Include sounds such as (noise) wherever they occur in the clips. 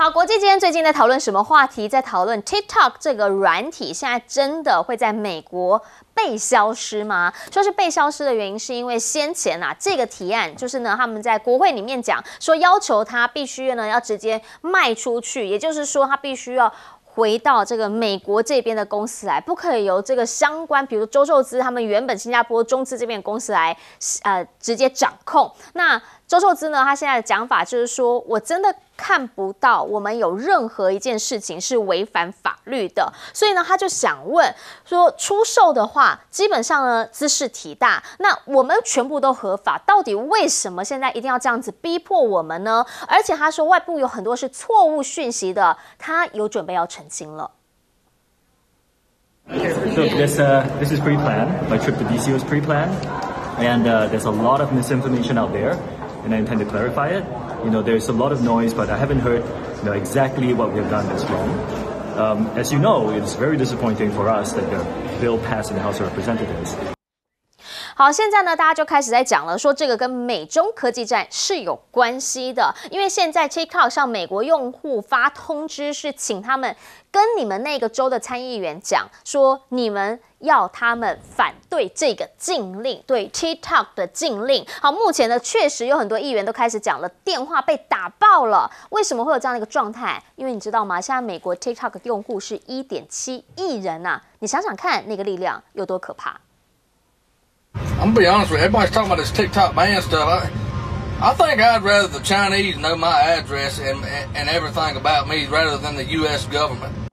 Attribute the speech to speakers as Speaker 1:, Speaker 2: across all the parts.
Speaker 1: 好，国际间最近在讨论什么话题？在讨论 TikTok 这个软体，现在真的会在美国被消失吗？说是被消失的原因，是因为先前啊，这个提案就是呢，他们在国会里面讲说，要求他必须呢要直接卖出去，也就是说，他必须要。回到这个美国这边的公司来，不可以由这个相关，比如周寿资他们原本新加坡中资这边公司来，呃，直接掌控。那周寿资呢，他现在的讲法就是说，我真的。看不到我们有任何一件事情是违反法律的，所以呢，他就想问说，出售的话，基本上呢姿势体大，那我们全部都合法，到底为什么现在一定要这样子逼迫我们呢？而且他说外部有很多是错误讯息的，他有准备要澄清了。
Speaker 2: So this uh this is pre-planned. My trip to DC was pre-planned, and uh, there's a lot of misinformation out there, and I intend to clarify it. You know, there's a lot of noise, but I haven't heard, you know, exactly what we have done that's wrong. Um, as you know, it's very disappointing for us that the bill passed in the House of Representatives.
Speaker 1: 好，现在呢，大家就开始在讲了，说这个跟美中科技战是有关系的，因为现在 TikTok 向美国用户发通知，是请他们跟你们那个州的参议员讲，说你们要他们反对这个禁令，对 TikTok 的禁令。好，目前呢，确实有很多议员都开始讲了，电话被打爆了。为什么会有这样的一个状态？因为你知道吗？现在美国 TikTok 用户是一点七亿人呐，你想想看，那个力量有多可怕。
Speaker 3: I'm be honest with you. Everybody's talking about this TikTok ban stuff. I think I'd rather the Chinese know my address and and everything about me rather than the U.S. government.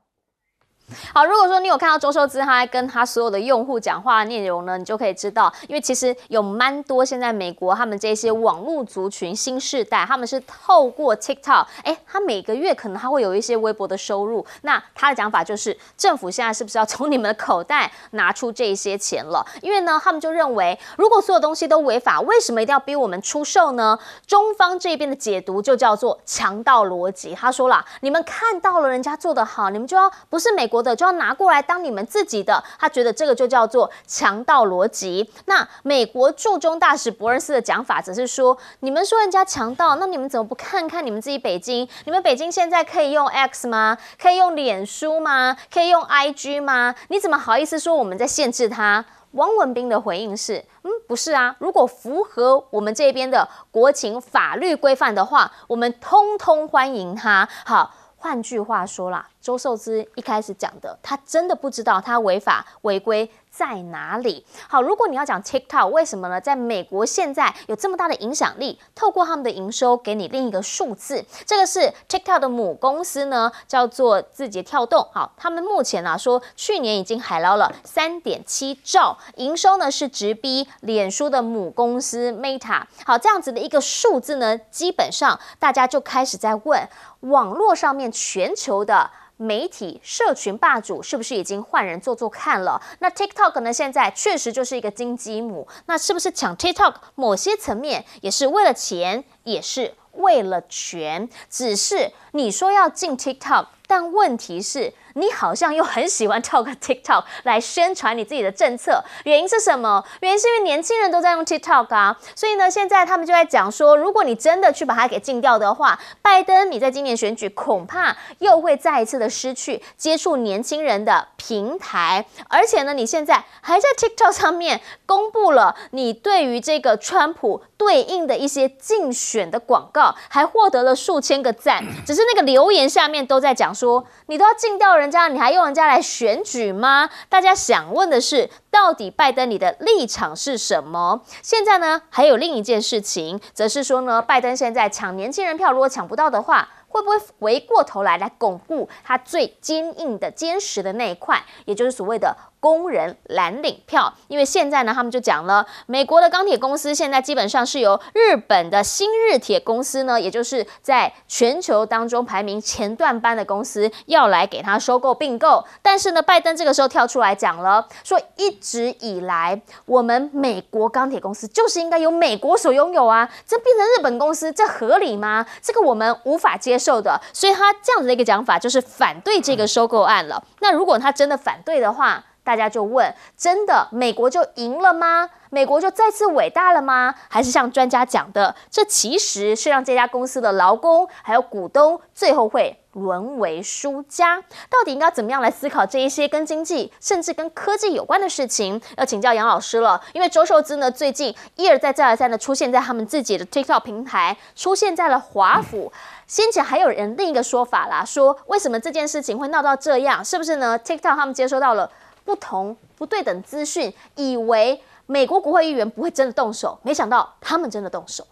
Speaker 3: (laughs)
Speaker 1: 好，如果说你有看到周寿之他跟他所有的用户讲话的内容呢，你就可以知道，因为其实有蛮多现在美国他们这些网络族群新世代，他们是透过 TikTok，哎，他每个月可能他会有一些微薄的收入。那他的讲法就是，政府现在是不是要从你们的口袋拿出这些钱了？因为呢，他们就认为，如果所有东西都违法，为什么一定要逼我们出售呢？中方这边的解读就叫做强盗逻辑。他说了，你们看到了人家做得好，你们就要不是美国的就。要拿过来当你们自己的，他觉得这个就叫做强盗逻辑。那美国驻中大使伯恩斯的讲法则是说：你们说人家强盗，那你们怎么不看看你们自己北京？你们北京现在可以用 X 吗？可以用脸书吗？可以用 IG 吗？你怎么好意思说我们在限制他？汪文斌的回应是：嗯，不是啊，如果符合我们这边的国情法律规范的话，我们通通欢迎他。好。换句话说啦，周寿之一开始讲的，他真的不知道他违法违规。在哪里？好，如果你要讲 TikTok，为什么呢？在美国现在有这么大的影响力，透过他们的营收给你另一个数字，这个是 TikTok 的母公司呢，叫做字节跳动。好，他们目前啊说去年已经海捞了三点七兆营收呢，是直逼脸书的母公司 Meta。好，这样子的一个数字呢，基本上大家就开始在问网络上面全球的。媒体社群霸主是不是已经换人做做看了？那 TikTok 呢？现在确实就是一个金鸡母，那是不是抢 TikTok？某些层面也是为了钱，也是为了权。只是你说要进 TikTok，但问题是。你好像又很喜欢跳个 TikTok 来宣传你自己的政策，原因是什么？原因是因为年轻人都在用 TikTok 啊，所以呢，现在他们就在讲说，如果你真的去把它给禁掉的话，拜登你在今年选举恐怕又会再一次的失去接触年轻人的平台，而且呢，你现在还在 TikTok 上面公布了你对于这个川普对应的一些竞选的广告，还获得了数千个赞，只是那个留言下面都在讲说，你都要禁掉人。家你还用人家来选举吗？大家想问的是，到底拜登你的立场是什么？现在呢，还有另一件事情，则是说呢，拜登现在抢年轻人票，如果抢不到的话。会不会回过头来来巩固他最坚硬的、坚实的那一块，也就是所谓的工人蓝领票？因为现在呢，他们就讲了，美国的钢铁公司现在基本上是由日本的新日铁公司呢，也就是在全球当中排名前段班的公司，要来给他收购并购。但是呢，拜登这个时候跳出来讲了，说一直以来我们美国钢铁公司就是应该由美国所拥有啊，这变成日本公司，这合理吗？这个我们无法接受。的，所以他这样子的一个讲法就是反对这个收购案了。那如果他真的反对的话，大家就问：真的美国就赢了吗？美国就再次伟大了吗？还是像专家讲的，这其实是让这家公司的劳工还有股东最后会沦为输家？到底应该怎么样来思考这一些跟经济甚至跟科技有关的事情？要请教杨老师了，因为周受资呢最近一而再再而三的出现在他们自己的 TikTok 平台，出现在了华府。先前还有人另一个说法啦，说为什么这件事情会闹到这样？是不是呢？TikTok 他们接收到了不同不对等资讯，以为。美国国会议员不会真的动手，没想到他们真的动手。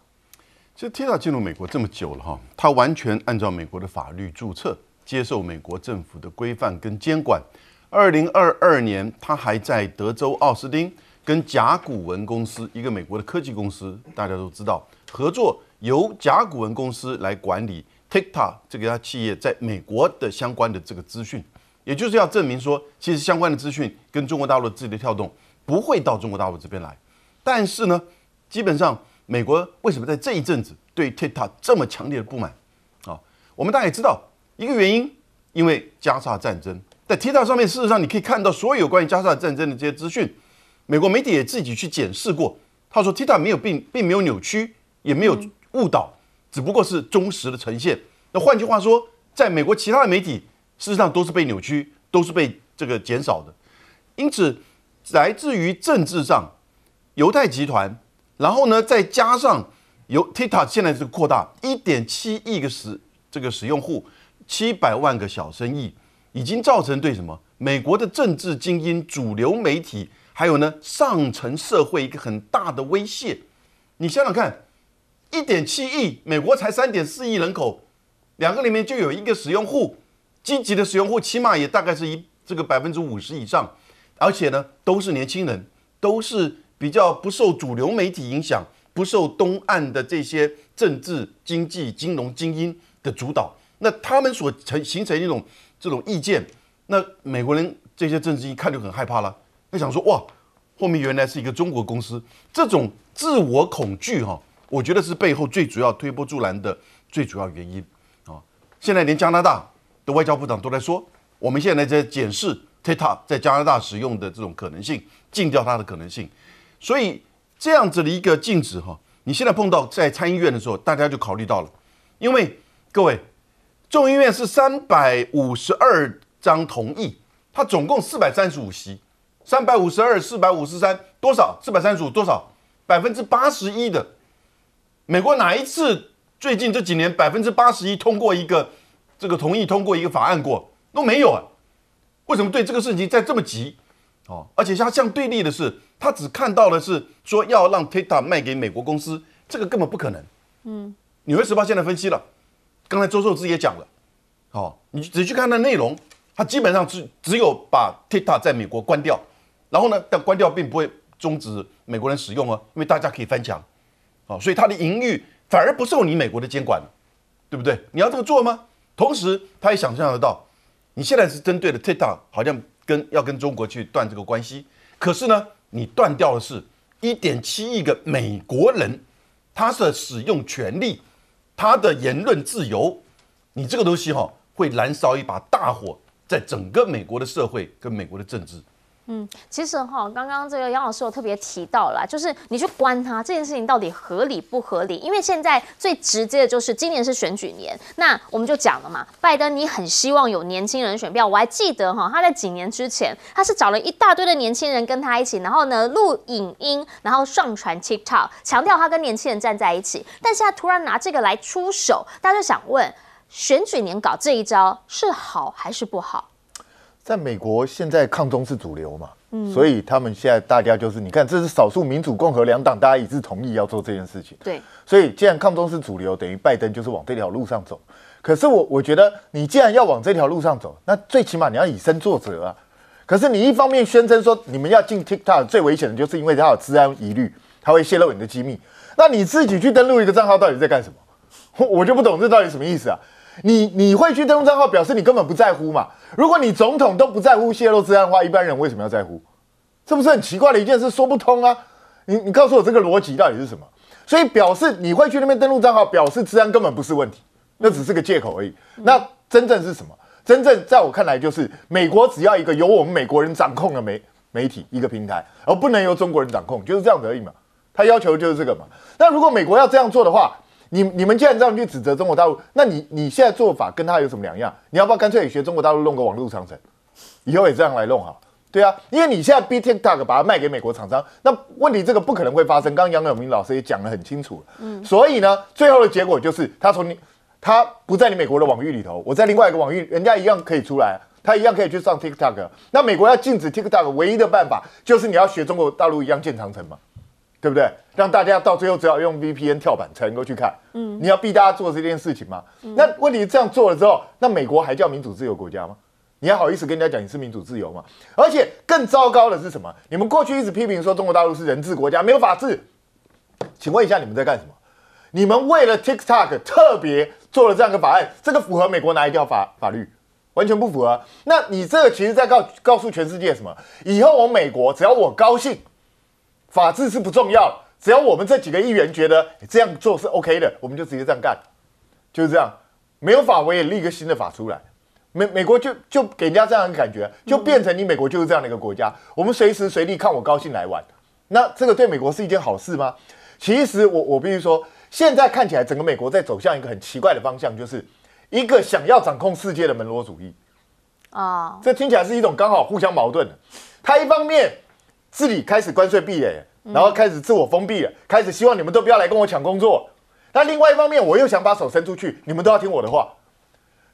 Speaker 4: 其实 TikTok 进入美国这么久了哈，它完全按照美国的法律注册，接受美国政府的规范跟监管。二零二二年，它还在德州奥斯汀跟甲骨文公司，一个美国的科技公司，大家都知道合作，由甲骨文公司来管理 TikTok 这个企业在美国的相关的这个资讯，也就是要证明说，其实相关的资讯跟中国大陆自己的跳动。不会到中国大陆这边来，但是呢，基本上美国为什么在这一阵子对 TikTok 这么强烈的不满啊？我们大家也知道一个原因，因为加沙战争，在 TikTok 上面，事实上你可以看到所有关于加沙战争的这些资讯。美国媒体也自己去检视过，他说 TikTok 没有并并没有扭曲，也没有误导，只不过是忠实的呈现。那换句话说，在美国其他的媒体事实上都是被扭曲，都是被这个减少的，因此。来自于政治上，犹太集团，然后呢，再加上由 TikTok 现在是扩大一点七亿个使这个使用户，七百万个小生意，已经造成对什么美国的政治精英、主流媒体，还有呢上层社会一个很大的威胁。你想想看，一点七亿，美国才三点四亿人口，两个里面就有一个使用户，积极的使用户起码也大概是一这个百分之五十以上。而且呢，都是年轻人，都是比较不受主流媒体影响，不受东岸的这些政治、经济、金融精英的主导。那他们所成形成一种这种意见，那美国人这些政治一看就很害怕了，他想说哇，后面原来是一个中国公司，这种自我恐惧哈，我觉得是背后最主要推波助澜的最主要原因啊。现在连加拿大的外交部长都在说，我们现在在检视。TikTok 在加拿大使用的这种可能性，禁掉它的可能性，所以这样子的一个禁止哈，你现在碰到在参议院的时候，大家就考虑到了，因为各位众议院是三百五十二张同意，它总共四百三十五席，三百五十二四百五十三多少？四百三十五多少？百分之八十一的美国哪一次最近这几年百分之八十一通过一个这个同意通过一个法案过都没有啊？为什么对这个事情在这么急？哦，而且他相对立的是，他只看到的是说要让 TikTok 卖给美国公司，这个根本不可能。嗯，《纽约时报》现在分析了，刚才周寿之也讲了，哦，你仔细看那内容，他基本上只只有把 TikTok 在美国关掉，然后呢，但关掉并不会终止美国人使用哦，因为大家可以翻墙，哦，所以它的盈余反而不受你美国的监管对不对？你要这么做吗？同时，他也想象得到。你现在是针对的 TikTok，好像跟要跟中国去断这个关系，可是呢，你断掉的是一点七亿个美国人，他的使用权利，他的言论自由，你这个东西哈会燃烧一把大火，在整个美国的社会跟美国的政治。
Speaker 1: 嗯，其实哈，刚刚这个杨老师有特别提到了，就是你去关他这件事情到底合理不合理？因为现在最直接的就是今年是选举年，那我们就讲了嘛，拜登你很希望有年轻人选票，我还记得哈，他在几年之前他是找了一大堆的年轻人跟他一起，然后呢录影音，然后上传 TikTok，强调他跟年轻人站在一起，但现在突然拿这个来出手，大家就想问，选举年搞这一招是好还是不好？
Speaker 5: 在美国，现在抗中是主流嘛，嗯所以他们现在大家就是，你看，这是少数民主共和两党大家一致同意要做这件事情。
Speaker 1: 对，
Speaker 5: 所以既然抗中是主流，等于拜登就是往这条路上走。可是我我觉得，你既然要往这条路上走，那最起码你要以身作则啊。可是你一方面宣称说你们要进 TikTok，最危险的就是因为它有治安疑虑，它会泄露你的机密。那你自己去登录一个账号，到底在干什么？我就不懂这到底什么意思啊？你你会去登录账号，表示你根本不在乎嘛？如果你总统都不在乎泄露治安的话，一般人为什么要在乎？这不是很奇怪的一件事，说不通啊！你你告诉我这个逻辑到底是什么？所以表示你会去那边登录账号，表示治安根本不是问题，那只是个借口而已。那真正是什么？真正在我看来，就是美国只要一个由我们美国人掌控的媒媒体一个平台，而不能由中国人掌控，就是这样子而已嘛。他要求就是这个嘛。那如果美国要这样做的话，你你们既然这样去指责中国大陆，那你你现在做法跟他有什么两样？你要不要干脆也学中国大陆弄个网络长城，以后也这样来弄好？对啊，因为你现在逼 TikTok 把它卖给美国厂商，那问题这个不可能会发生。刚刚杨永明老师也讲得很清楚所以呢，最后的结果就是他从你他不在你美国的网域里头，我在另外一个网域，人家一样可以出来，他一样可以去上 TikTok。那美国要禁止 TikTok 唯一的办法就是你要学中国大陆一样建长城嘛，对不对？让大家到最后只要用 VPN 跳板才能够去看，嗯，你要逼大家做这件事情吗？那问题这样做了之后，那美国还叫民主自由国家吗？你还好意思跟人家讲你是民主自由吗？而且更糟糕的是什么？你们过去一直批评说中国大陆是人治国家，没有法治。请问一下，你们在干什么？你们为了 TikTok 特别做了这样一个法案，这个符合美国哪一条法法律？完全不符合。那你这个其实在告告诉全世界什么？以后我美国只要我高兴，法治是不重要，只要我们这几个议员觉得这样做是 OK 的，我们就直接这样干，就是这样。没有法我也立个新的法出来。美美国就就给人家这样的感觉，就变成你美国就是这样的一个国家，我们随时随地看我高兴来玩，那这个对美国是一件好事吗？其实我我必须说，现在看起来整个美国在走向一个很奇怪的方向，就是一个想要掌控世界的门罗主义啊，这听起来是一种刚好互相矛盾的。他一方面自己开始关税壁垒，然后开始自我封闭了，开始希望你们都不要来跟我抢工作，那另外一方面我又想把手伸出去，你们都要听我的话。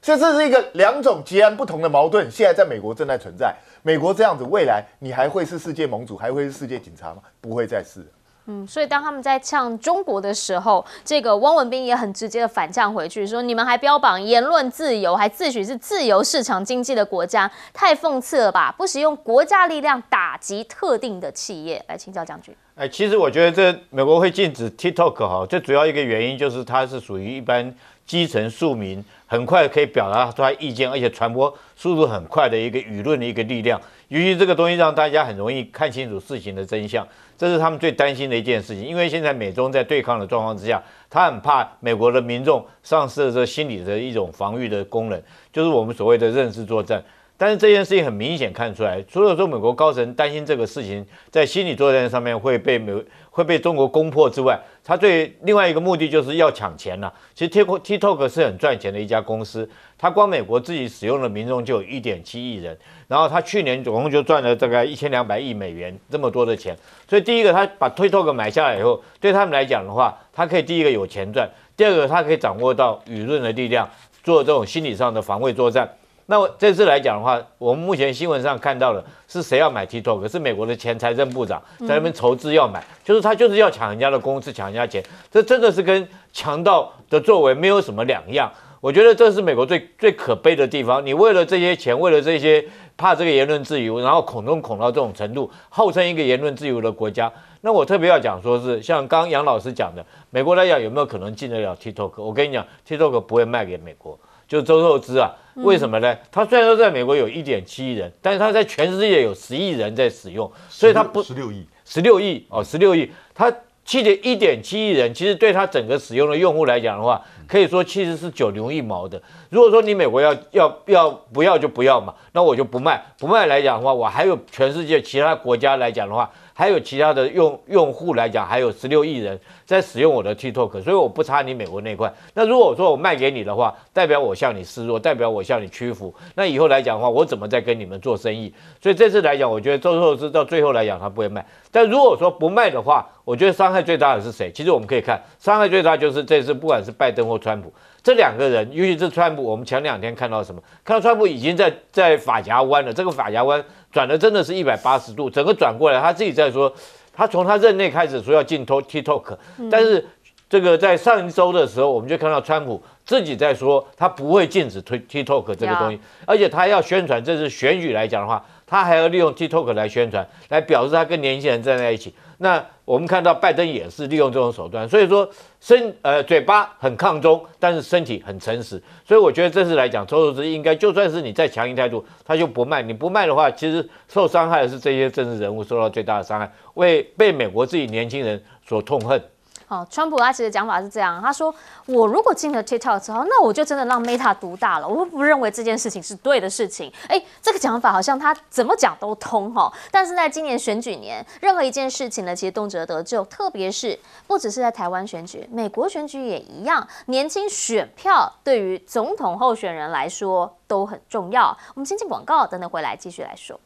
Speaker 5: 所以这是一个两种截然不同的矛盾，现在在美国正在存在。美国这样子，未来你还会是世界盟主，还会是世界警察吗？不会再是。
Speaker 1: 嗯，所以当他们在呛中国的时候，这个汪文斌也很直接的反呛回去，说你们还标榜言论自由，还自诩是自由市场经济的国家，太讽刺了吧？不使用国家力量打击特定的企业，来请教将军。
Speaker 6: 哎，其实我觉得这美国会禁止 TikTok 哈，最主要一个原因就是它是属于一般基层庶民。很快可以表达出来意见，而且传播速度很快的一个舆论的一个力量。尤其这个东西让大家很容易看清楚事情的真相，这是他们最担心的一件事情。因为现在美中在对抗的状况之下，他很怕美国的民众丧失了这心理的一种防御的功能，就是我们所谓的认知作战。但是这件事情很明显看出来，除了说美国高层担心这个事情在心理作战上面会被美会被中国攻破之外，他最另外一个目的就是要抢钱了。其实 TikTok 是很赚钱的一家公司，它光美国自己使用的民众就有一点七亿人，然后他去年总共就赚了大概一千两百亿美元这么多的钱。所以第一个，他把 TikTok 买下来以后，对他们来讲的话，他可以第一个有钱赚，第二个他可以掌握到舆论的力量，做这种心理上的防卫作战。那这次来讲的话，我们目前新闻上看到的是谁要买 TikTok？是美国的前财政部长在那边筹资要买，就是他就是要抢人家的公司，抢人家钱，这真的是跟强盗的作为没有什么两样。我觉得这是美国最最可悲的地方。你为了这些钱，为了这些怕这个言论自由，然后恐中恐到这种程度，号称一个言论自由的国家。那我特别要讲说是像刚杨老师讲的，美国来讲有没有可能进得了 TikTok？我跟你讲，TikTok 不会卖给美国。就周寿之啊，为什么呢？他虽然说在美国有一点七亿人，但是他在全世界有十亿人在使用，所以他不
Speaker 4: 十六亿，
Speaker 6: 十六亿哦，十六亿。他七点一点七亿人，其实对他整个使用的用户来讲的话，可以说其实是九牛一毛的。如果说你美国要要要不要就不要嘛，那我就不卖，不卖来讲的话，我还有全世界其他国家来讲的话。还有其他的用用户来讲，还有十六亿人在使用我的 TikTok，所以我不差你美国那块。那如果说我卖给你的话，代表我向你示弱，代表我向你屈服。那以后来讲的话，我怎么再跟你们做生意？所以这次来讲，我觉得周寿之到最后来讲，他不会卖。但如果说不卖的话，我觉得伤害最大的是谁？其实我们可以看，伤害最大就是这次不管是拜登或川普这两个人，尤其是川普，我们前两天看到什么？看到川普已经在在法夹湾了，这个法夹湾。转的真的是一百八十度，整个转过来，他自己在说，他从他任内开始说要禁 TikTok，但是这个在上一周的时候，我们就看到川普自己在说，他不会禁止推 TikTok 这个东西，而且他要宣传，这是选举来讲的话，他还要利用 TikTok 来宣传，来表示他跟年轻人站在一起。那我们看到拜登也是利用这种手段，所以说身呃嘴巴很抗中，但是身体很诚实，所以我觉得这次来讲，周投资应该就算是你再强硬态度，他就不卖。你不卖的话，其实受伤害的是这些政治人物受到最大的伤害，为被美国自己年轻人所痛恨。
Speaker 1: 哦，川普他其实讲法是这样，他说我如果进了 TikTok 之后，那我就真的让 Meta 独大了。我不认为这件事情是对的事情。哎，这个讲法好像他怎么讲都通哈。但是在今年选举年，任何一件事情呢，其实动辄得咎，特别是不只是在台湾选举，美国选举也一样。年轻选票对于总统候选人来说都很重要。我们先进广告，等等回来继续来说。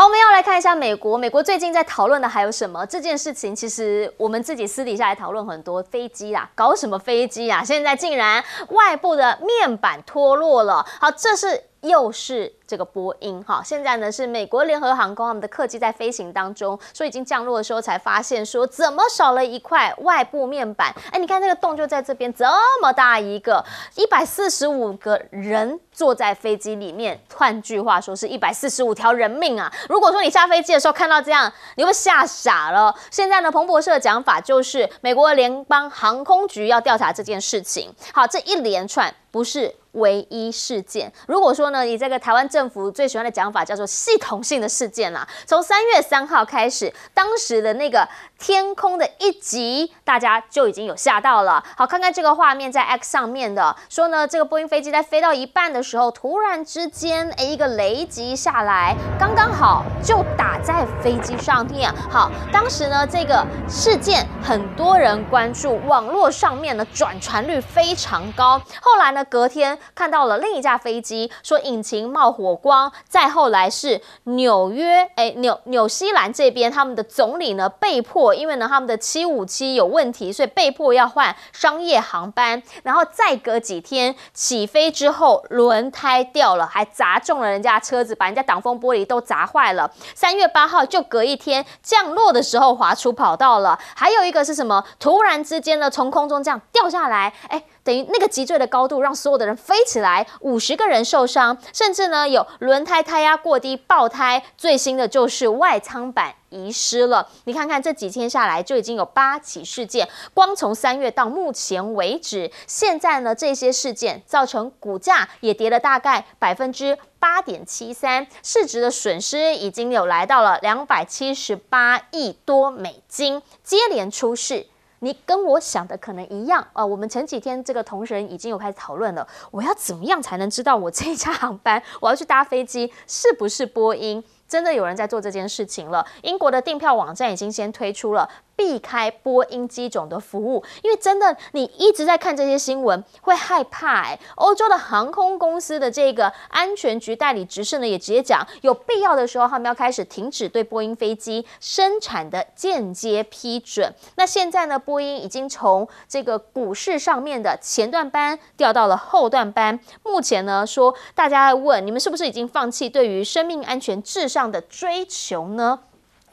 Speaker 1: 好，我们要来看一下美国。美国最近在讨论的还有什么？这件事情其实我们自己私底下来讨论很多。飞机啦，搞什么飞机啊？现在竟然外部的面板脱落了。好，这是。又是这个波音哈，现在呢是美国联合航空他们的客机在飞行当中，说已经降落的时候才发现说怎么少了一块外部面板？哎，你看那个洞就在这边，这么大一个，一百四十五个人坐在飞机里面，换句话说是一百四十五条人命啊！如果说你下飞机的时候看到这样，你会吓傻了。现在呢，彭博社的讲法就是美国联邦航空局要调查这件事情。好，这一连串不是。唯一事件，如果说呢，你这个台湾政政府最喜欢的讲法叫做系统性的事件啦，从三月三号开始，当时的那个天空的一击，大家就已经有吓到了。好，看看这个画面在 X 上面的，说呢，这个波音飞机在飞到一半的时候，突然之间，哎，一个雷击下来，刚刚好就打在飞机上面。好，当时呢，这个事件很多人关注，网络上面的转传率非常高。后来呢，隔天。看到了另一架飞机，说引擎冒火光。再后来是纽约，哎，纽纽西兰这边他们的总理呢被迫，因为呢他们的七五七有问题，所以被迫要换商业航班。然后再隔几天起飞之后，轮胎掉了，还砸中了人家车子，把人家挡风玻璃都砸坏了。三月八号就隔一天降落的时候滑出跑道了。还有一个是什么？突然之间呢从空中这样掉下来，哎。等于那个急坠的高度，让所有的人飞起来，五十个人受伤，甚至呢有轮胎胎压过低爆胎。最新的就是外舱板遗失了。你看看这几天下来，就已经有八起事件。光从三月到目前为止，现在呢这些事件造成股价也跌了大概百分之八点七三，市值的损失已经有来到了两百七十八亿多美金，接连出事。你跟我想的可能一样啊！我们前几天这个同仁已经有开始讨论了，我要怎么样才能知道我这一架航班我要去搭飞机是不是波音？真的有人在做这件事情了。英国的订票网站已经先推出了。避开波音机种的服务，因为真的你一直在看这些新闻会害怕。哎，欧洲的航空公司的这个安全局代理执事呢，也直接讲，有必要的时候他们要开始停止对波音飞机生产的间接批准。那现在呢，波音已经从这个股市上面的前段班调到了后段班。目前呢，说大家在问你们是不是已经放弃对于生命安全至上的追求呢？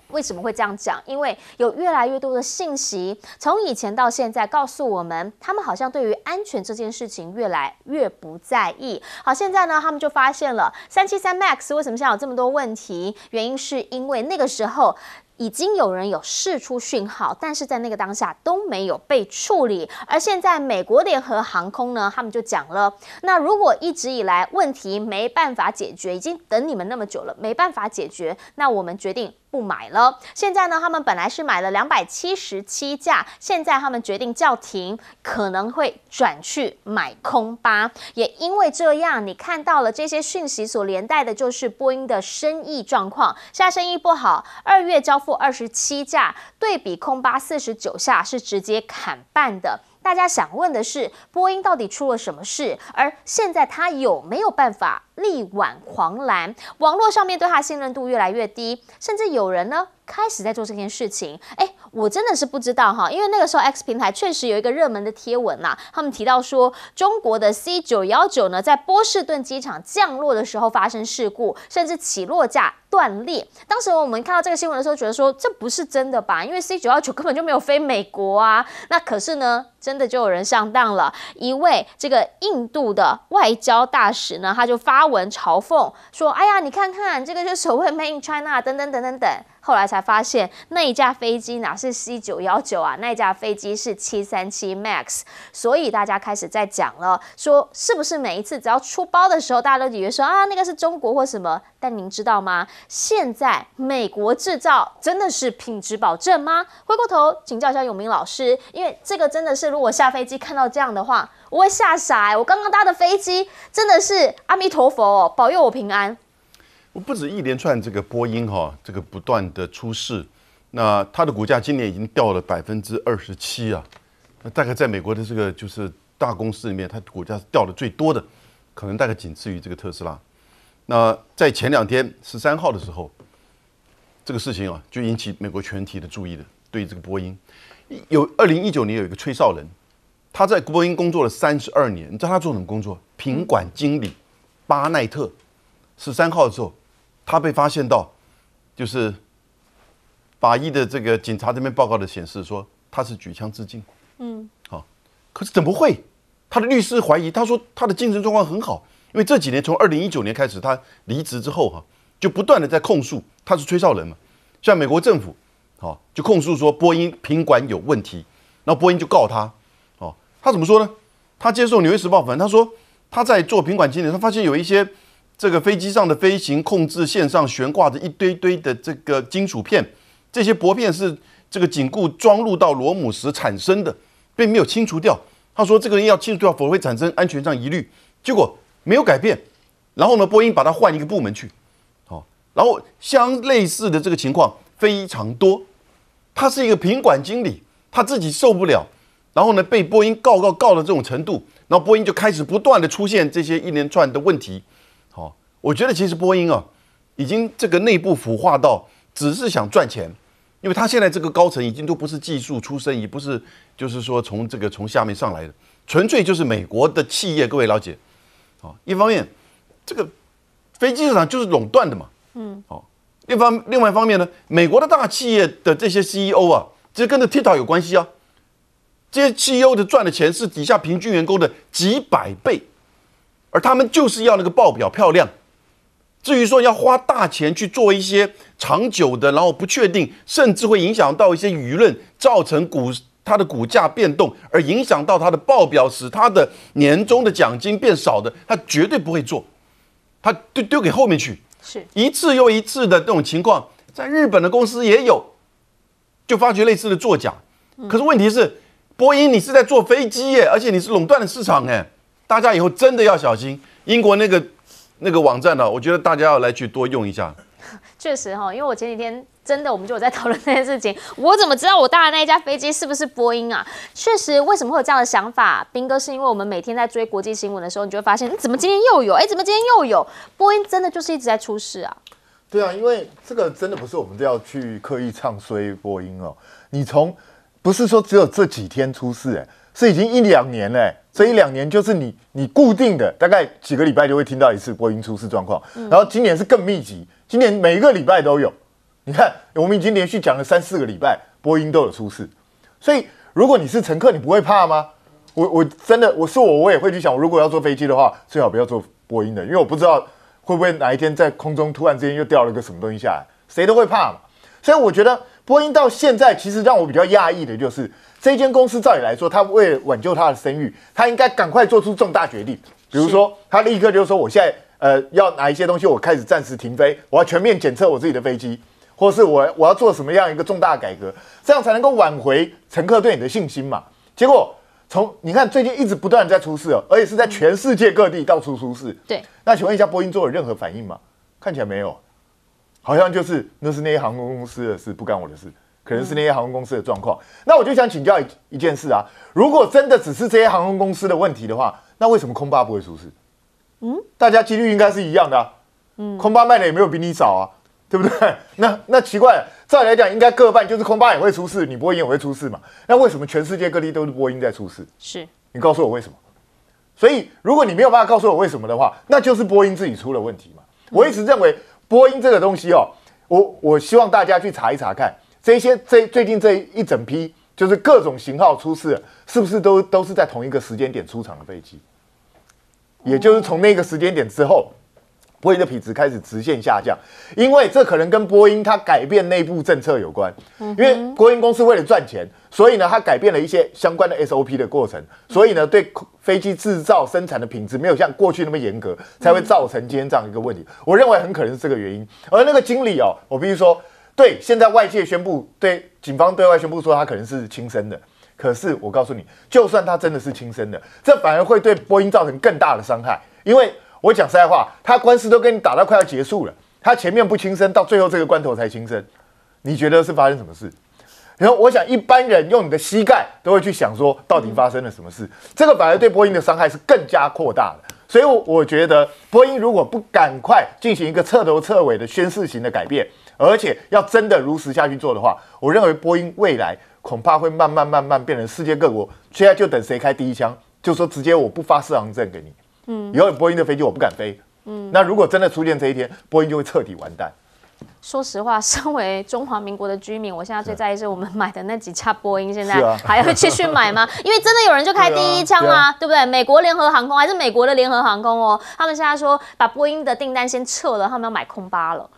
Speaker 1: 为什么会这样讲？因为有越来越多的信息，从以前到现在，告诉我们，他们好像对于安全这件事情越来越不在意。好，现在呢，他们就发现了三七三 MAX 为什么现在有这么多问题？原因是因为那个时候。已经有人有释出讯号，但是在那个当下都没有被处理。而现在美国联合航空呢，他们就讲了，那如果一直以来问题没办法解决，已经等你们那么久了，没办法解决，那我们决定不买了。现在呢，他们本来是买了两百七十七架，现在他们决定叫停，可能会转去买空巴。也因为这样，你看到了这些讯息所连带的就是波音的生意状况，现在生意不好，二月交。付二十七架，对比空巴四十九架是直接砍半的。大家想问的是，波音到底出了什么事？而现在他有没有办法力挽狂澜？网络上面对他信任度越来越低，甚至有人呢开始在做这件事情。哎。我真的是不知道哈，因为那个时候 X 平台确实有一个热门的贴文呐，他们提到说中国的 C 九幺九呢，在波士顿机场降落的时候发生事故，甚至起落架断裂。当时我们看到这个新闻的时候，觉得说这不是真的吧？因为 C 九幺九根本就没有飞美国啊。那可是呢，真的就有人上当了。一位这个印度的外交大使呢，他就发文嘲讽说：“哎呀，你看看这个就所谓 Made in China 等等等等等。”后来才发现那一架飞机哪是 C 九幺九啊，那一架飞机是七三七 MAX，所以大家开始在讲了，说是不是每一次只要出包的时候，大家都以为说啊那个是中国或什么？但您知道吗？现在美国制造真的是品质保证吗？回过头请教一下永明老师，因为这个真的是如果下飞机看到这样的话，我会吓傻、我刚刚搭的飞机真的是阿弥陀佛、哦，保佑我平安。
Speaker 4: 不止一连串这个波音哈、这个不断的出事，那它的股价今年已经掉了百分之二十七啊，那大概在美国的这个就是大公司里面，它股价是掉的最多的，可能大概仅次于这个特斯拉。那在前两天十三号的时候，这个事情啊就引起美国全体的注意了，对于这个波音，有二零一九年有一个吹哨人，他在波音工作了三十二年，你知道他做什么工作？品管经理巴奈特。十三号的时候，他被发现到，就是法医的这个警察这边报告的显示说他是举枪自尽。嗯，好，可是怎么会？他的律师怀疑，他说他的精神状况很好，因为这几年从二零一九年开始，他离职之后哈、就不断的在控诉他是吹哨人嘛，像美国政府，好、就控诉说波音品管有问题，然后波音就告他，哦，他怎么说呢？他接受《纽约时报》访问，他说他在做品管经理，他发现有一些这个飞机上的飞行控制线上悬挂着一堆堆的这个金属片，这些薄片是这个紧固装入到螺母时产生的，并没有清除掉。他说这个人要清除掉，否则会产生安全上疑虑。结果没有改变，然后呢，波音把它换一个部门去，好、然后相类似的这个情况非常多。他是一个品管经理，他自己受不了，然后呢被波音告告告到这种程度，然后波音就开始不断的出现这些一连串的问题。我觉得其实波音啊，已经这个内部腐化到只是想赚钱，因为他现在这个高层已经都不是技术出身，也不是就是说从这个从下面上来的，纯粹就是美国的企业。各位了解，好、一方面这个飞机市场就是垄断的嘛，嗯，好、另方另外一方面呢，美国的大企业的这些 CEO 啊，其实跟着 TikTok 有关系啊。这些 CEO 的赚的钱是底下平均员工的几百倍，而他们就是要那个报表漂亮。至于说要花大钱去做一些长久的，然后不确定，甚至会影响到一些舆论，造成股它的股价变动，而影响到它的报表，使它的年终的奖金变少的，他绝对不会做，他丢丢给后面去。
Speaker 1: 是
Speaker 4: 一次又一次的这种情况，在日本的公司也有，就发觉类似的作假。可是问题是，波音你是在坐飞机耶，而且你是垄断的市场哎，大家以后真的要小心。英国那个那个网站呢、我觉得大家要来去多用一下。(laughs)
Speaker 1: 确实哈，因为我前几天真的我们就有在讨论这件事情，(laughs) 我怎么知道我搭的那一架飞机是不是波音啊？确实，为什么会有这样的想法？斌哥是因为我们每天在追国际新闻的时候，你就会发现，嗯怎么今天又有？哎，怎么今天又有？波音真的就是一直在出事啊！
Speaker 5: 对啊，因为这个真的不是我们都要去刻意唱衰波音哦。你从不是说只有这几天出事，哎，是已经一两年嘞。这一两年就是你你固定的大概几个礼拜就会听到一次波音出事状况，然后今年是更密集，今年每一个礼拜都有。你看，我们已经连续讲了三四个礼拜，波音都有出事。所以如果你是乘客，你不会怕吗？我我真的我是我，我也会去想，我如果要坐飞机的话，最好不要坐波音的，因为我不知道会不会哪一天在空中突然之间又掉了个什么东西下来，谁都会怕嘛。所以我觉得波音到现在其实让我比较讶异的就是，这间公司照理来说，他为了挽救他的声誉，他应该赶快做出重大决定，比如说他立刻就说我现在呃要拿一些东西我开始暂时停飞，我要全面检测我自己的飞机。或是我我要做什么样一个重大改革，这样才能够挽回乘客对你的信心嘛？结果从你看最近一直不断在出事哦，而且是在全世界各地到处出事。
Speaker 1: 对，
Speaker 5: 那请问一下，波音做了任何反应吗？看起来没有，好像就是那是那些航空公司的事，不干我的事，可能是那些航空公司的状况。那我就想请教一一件事啊，如果真的只是这些航空公司的问题的话，那为什么空巴不会出事？嗯，大家几率应该是一样的啊。嗯，空巴卖的也没有比你少啊，对不对？(laughs) 那那奇怪了，照理来讲应该各半，就是空巴也会出事，你波音也会出事嘛？那为什么全世界各地都是波音在出事？
Speaker 1: 是
Speaker 5: 你告诉我为什么？所以，如果你没有办法告诉我为什么的话，那就是波音自己出了问题嘛。我一直认为波音这个东西哦，我我希望大家去查一查看，这些这最近这一整批就是各种型号出事，是不是都都是在同一个时间点出厂的飞机？也就是从那个时间点之后，波音的品质开始直线下降，因为这可能跟波音它改变内部政策有关。因为波音公司为了赚钱，所以呢，它改变了一些相关的 SOP 的过程，所以呢，对飞机制造生产的品质没有像过去那么严格，才会造成今天这样一个问题。我认为很可能是这个原因。而那个经理哦，我必须说，对，现在外界宣布，对警方对外宣布说他可能是轻生的。可是我告诉你，就算他真的是轻生的，这反而会对波音造成更大的伤害，因为。我讲实在话，他官司都跟你打到快要结束了，他前面不轻生，到最后这个关头才轻生，你觉得是发生什么事？然后我想一般人用你的膝盖都会去想说，到底发生了什么事？这个反而对波音的伤害是更加扩大的。所以，我觉得波音如果不赶快进行一个彻头彻尾的宣誓型的改变，而且要真的如实下去做的话，我认为波音未来恐怕会慢慢慢慢变成世界各国现在就等谁开第一枪，就说直接我不发四航证给你。嗯，以后波音的飞机我不敢飞。嗯，那如果真的出现这一天，波音就会彻底完蛋。
Speaker 1: 说实话，身为中华民国的居民，我现在最在意是我们买的那几架波音，现在还要继续买吗？(laughs) 因为真的有人就开第一枪啊，对不对？美国联合航空还是美国的联合航空哦，他们现在说把波音的订单先撤了，他们要买空巴了。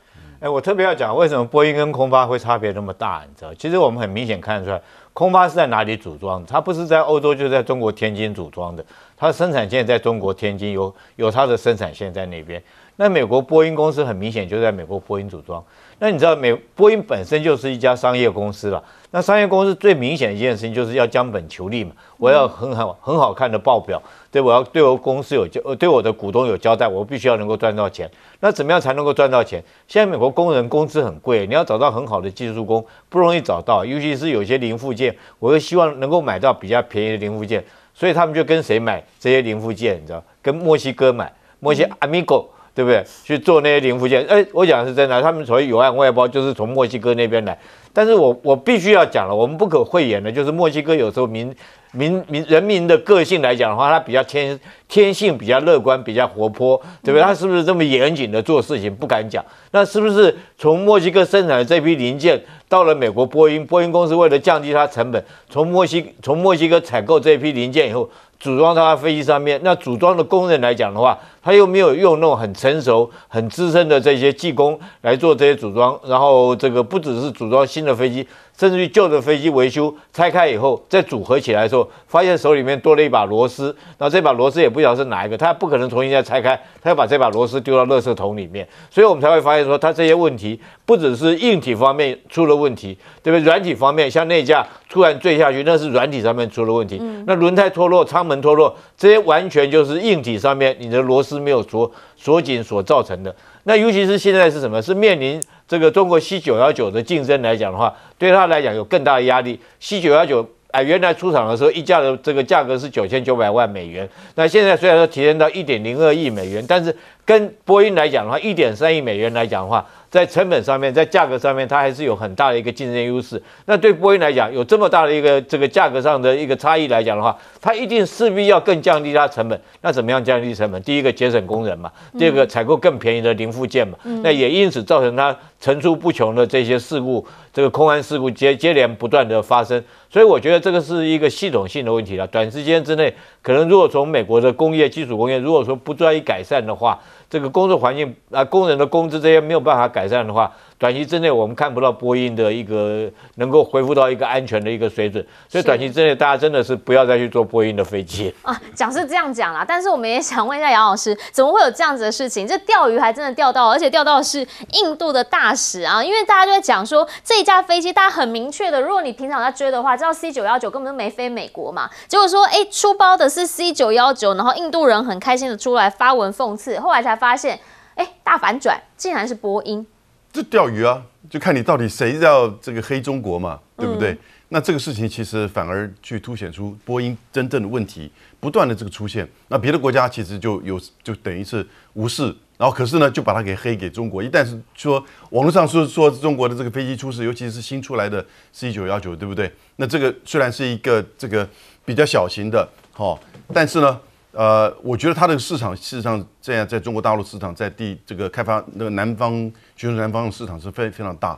Speaker 6: 哎，我特别要讲为什么波音跟空巴会差别那么大，你知道？其实我们很明显看得出来，空巴是在哪里组装？它不是在欧洲，就在中国天津组装的。它的生产线在中国天津有有它的生产线在那边。那美国波音公司很明显就在美国波音组装。那你知道美波音本身就是一家商业公司了。那商业公司最明显的一件事情就是要将本求利嘛。我要很好很好看的报表，对我要对我公司有交，对我的股东有交代，我必须要能够赚到钱。那怎么样才能够赚到钱？现在美国工人工资很贵，你要找到很好的技术工不容易找到，尤其是有些零附件，我又希望能够买到比较便宜的零附件。所以他们就跟谁买这些零附件？你知道，跟墨西哥买，墨西 Amigo，对不对？去做那些零附件。哎，我讲的是真的，他们所谓有案外包，就是从墨西哥那边来。但是我我必须要讲了，我们不可讳言的，就是墨西哥有时候民。民民人民的个性来讲的话，他比较天天性比较乐观，比较活泼，对不对？他是不是这么严谨的做事情？不敢讲。那是不是从墨西哥生产的这批零件到了美国波音？波音公司为了降低它成本，从墨西从墨西哥采购这批零件以后，组装到飞机上面。那组装的工人来讲的话，他又没有用那种很成熟、很资深的这些技工来做这些组装。然后这个不只是组装新的飞机。甚至于旧的飞机维修拆开以后再组合起来的时候，发现手里面多了一把螺丝，然后这把螺丝也不晓得是哪一个，他不可能重新再拆开，他要把这把螺丝丢到垃圾桶里面，所以我们才会发现说，他这些问题不只是硬体方面出了问题，对不对？软体方面，像那架突然坠下去，那是软体上面出了问题，那轮胎脱落、舱门脱落，这些完全就是硬体上面你的螺丝没有锁锁紧所造成的。那尤其是现在是什么？是面临这个中国 C 九幺九的竞争来讲的话，对他来讲有更大的压力。C 九幺九哎，原来出厂的时候一架的这个价格是九千九百万美元，那现在虽然说提升到一点零二亿美元，但是跟波音来讲的话，一点三亿美元来讲的话。在成本上面，在价格上面，它还是有很大的一个竞争优势。那对波音来讲，有这么大的一个这个价格上的一个差异来讲的话，它一定势必要更降低它成本。那怎么样降低成本？第一个节省工人嘛，第二个采购更便宜的零附件嘛。那也因此造成它层出不穷的这些事故，这个空安事故接接连不断的发生。所以我觉得这个是一个系统性的问题了。短时间之内，可能如果从美国的工业基础工业如果说不加以改善的话，这个工作环境啊，工人的工资这些没有办法改善的话。短期之内，我们看不到波音的一个能够恢复到一个安全的一个水准，所以短期之内，大家真的是不要再去坐波音的飞机
Speaker 1: 啊。讲是这样讲啦，但是我们也想问一下杨老师，怎么会有这样子的事情？这钓鱼还真的钓到，而且钓到的是印度的大使啊！因为大家就在讲说，这一架飞机，大家很明确的，如果你平常在追的话，知道 C 九幺九根本就没飞美国嘛。结果说，哎，出包的是 C 九幺九，然后印度人很开心的出来发文讽刺，后来才发现，哎，大反转，竟然是波音。
Speaker 4: 这钓鱼啊，就看你到底谁要这个黑中国嘛，对不对？那这个事情其实反而去凸显出波音真正的问题不断的这个出现。那别的国家其实就有就等于是无视，然后可是呢就把它给黑给中国。一旦是说网络上说说中国的这个飞机出事，尤其是新出来的 C 九幺九，对不对？那这个虽然是一个这个比较小型的，好，但是呢。呃，我觉得它的市场事实上这样，在中国大陆市场，在地这个开发那个南方，就是南方的市场是非非常大。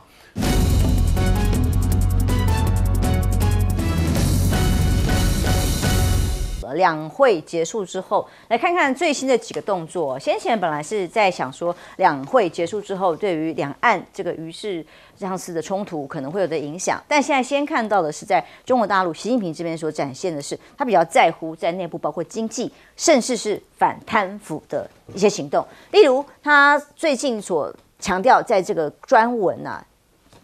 Speaker 7: 两会结束之后，来看看最新的几个动作。先前本来是在想说，两会结束之后，对于两岸这个于是这样子的冲突可能会有的影响，但现在先看到的是，在中国大陆习近平这边所展现的是，他比较在乎在内部包括经济，甚至是反贪腐的一些行动。例如，他最近所强调，在这个专文啊。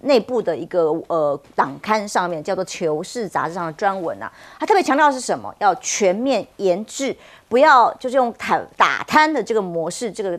Speaker 7: 内部的一个呃党刊上面叫做《求是》杂志上的专文啊，他特别强调是什么？要全面研制，不要就是用打打贪的这个模式，这个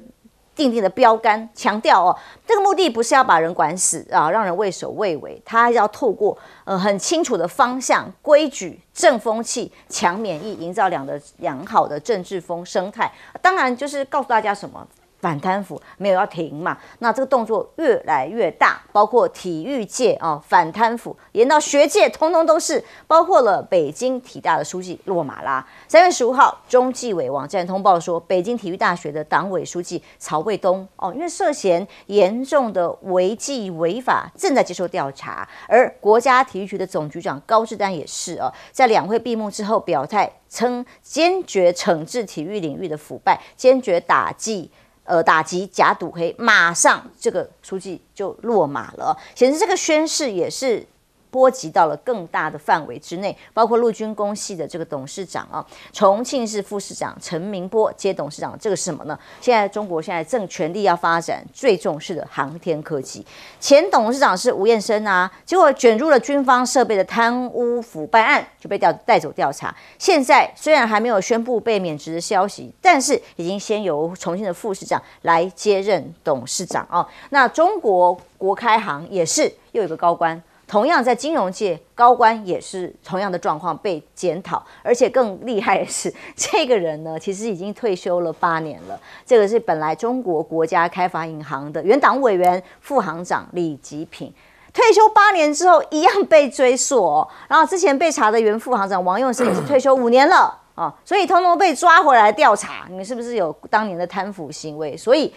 Speaker 7: 定定的标杆，强调哦，这个目的不是要把人管死啊，让人畏首畏尾，他要透过呃很清楚的方向、规矩、正风气、强免疫，营造两的良好的政治风生态。当然就是告诉大家什么？反贪腐没有要停嘛？那这个动作越来越大，包括体育界啊反贪腐，连到学界，通通都是，包括了北京体大的书记洛马拉。三月十五号，中纪委网站通报说，北京体育大学的党委书记曹卫东哦，因为涉嫌严重的违纪违法，正在接受调查。而国家体育局的总局长高志丹也是哦，在两会闭幕之后表态称，坚决惩治体育领域的腐败，坚决打击。呃，打击假赌黑，马上这个书记就落马了，显示这个宣誓也是。波及到了更大的范围之内，包括陆军工系的这个董事长啊，重庆市副市长陈明波接董事长，这个是什么呢？现在中国现在正全力要发展最重视的航天科技，前董事长是吴彦生啊，结果卷入了军方设备的贪污腐败案，就被调带走调查。现在虽然还没有宣布被免职的消息，但是已经先由重庆的副市长来接任董事长啊。那中国国开行也是又有个高官。同样在金融界，高官也是同样的状况被检讨，而且更厉害的是，(laughs) 这个人呢，其实已经退休了八年了。这个是本来中国国家开发银行的原党委员、副行长李吉平，退休八年之后一样被追溯。然后之前被查的原副行长王用生也是退休五年了啊，所以通通被抓回来调查，你们是不是有当年的贪腐行为？所以。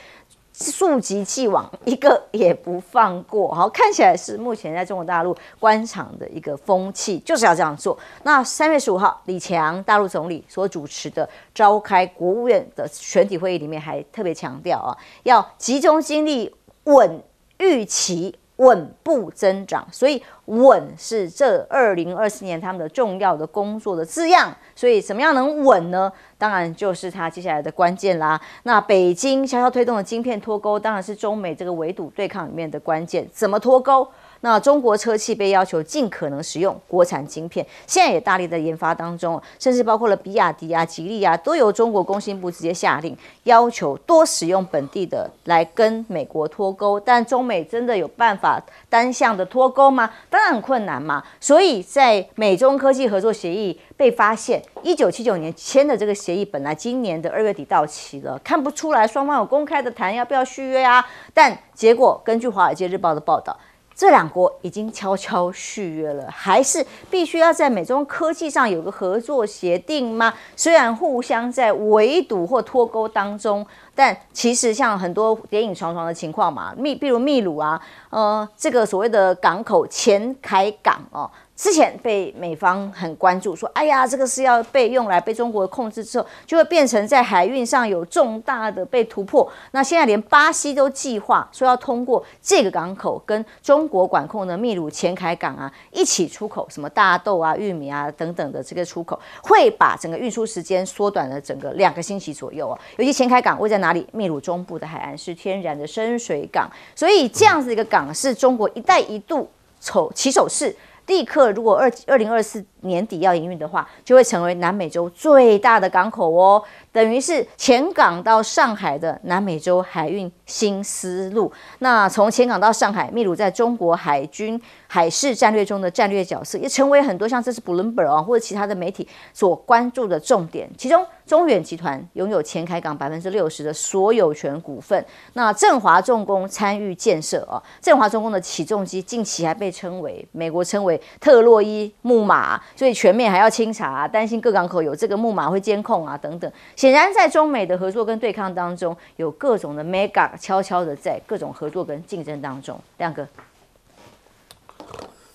Speaker 7: 溯及既往，一个也不放过。好，看起来是目前在中国大陆官场的一个风气，就是要这样做。那三月十五号，李强大陆总理所主持的召开国务院的全体会议里面，还特别强调啊，要集中精力稳预期。稳步增长，所以稳是这二零二四年他们的重要的工作的字样。所以怎么样能稳呢？当然就是它接下来的关键啦。那北京悄悄推动的晶片脱钩，当然是中美这个围堵对抗里面的关键。怎么脱钩？那中国车企被要求尽可能使用国产晶片，现在也大力的研发当中，甚至包括了比亚迪啊、吉利啊，都由中国工信部直接下令要求多使用本地的来跟美国脱钩。但中美真的有办法单向的脱钩吗？当然很困难嘛。所以在美中科技合作协议被发现，一九七九年签的这个协议，本来今年的二月底到期了，看不出来双方有公开的谈要不要续约啊。但结果根据《华尔街日报》的报道。这两国已经悄悄续约了，还是必须要在美中科技上有个合作协定吗？虽然互相在围堵或脱钩当中，但其实像很多谍影重重的情况嘛，秘，比如秘鲁啊，呃，这个所谓的港口前海港哦。之前被美方很关注，说：“哎呀，这个是要被用来被中国控制之后，就会变成在海运上有重大的被突破。那现在连巴西都计划说要通过这个港口跟中国管控的秘鲁前海港啊一起出口什么大豆啊、玉米啊等等的这个出口，会把整个运输时间缩短了整个两个星期左右啊。尤其前海港位在哪里？秘鲁中部的海岸是天然的深水港，所以这样子一个港是中国一带一路丑起手式。”立刻，如果二二零二四年底要营运的话，就会成为南美洲最大的港口哦。等于是前港到上海的南美洲海运新思路。那从前港到上海，秘鲁在中国海军海事战略中的战略角色，也成为很多像这是 Bloomberg 啊或者其他的媒体所关注的重点。其中，中远集团拥有前海港百分之六十的所有权股份。那振华重工参与建设啊，振华重工的起重机近期还被称为美国称为特洛伊木马，所以全面还要清查，担心各港口有这个木马会监控啊等等。显然，在中美的合作跟对抗当中，有各种的 mega 悄悄的在各种合作跟竞争当中。亮哥，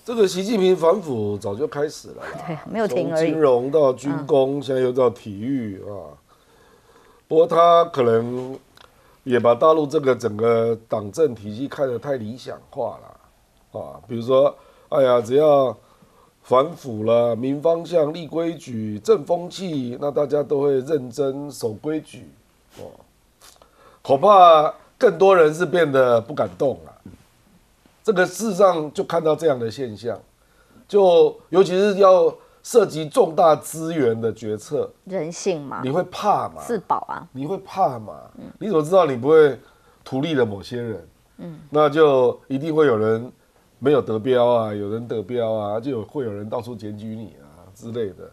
Speaker 8: 这个习近平反腐早就开始了啦，(laughs)
Speaker 7: 对，没有停而已
Speaker 8: 金。融到军工，现在又到体育啊。不过他可能也把大陆这个整个党政体系看得太理想化了啊。比如说，哎呀，只要反腐了，明方向、立规矩、正风气，那大家都会认真守规矩哦。恐怕更多人是变得不敢动了。这个事实上就看到这样的现象，就尤其是要涉及重大资源的决策，
Speaker 7: 人性嘛
Speaker 8: 你，会怕嘛？
Speaker 7: 自保啊，
Speaker 8: 你会怕嘛？你怎么知道你不会图利了某些人？嗯，那就一定会有人没有得标啊，有人得标啊，就有会有人到处检举你啊之类的。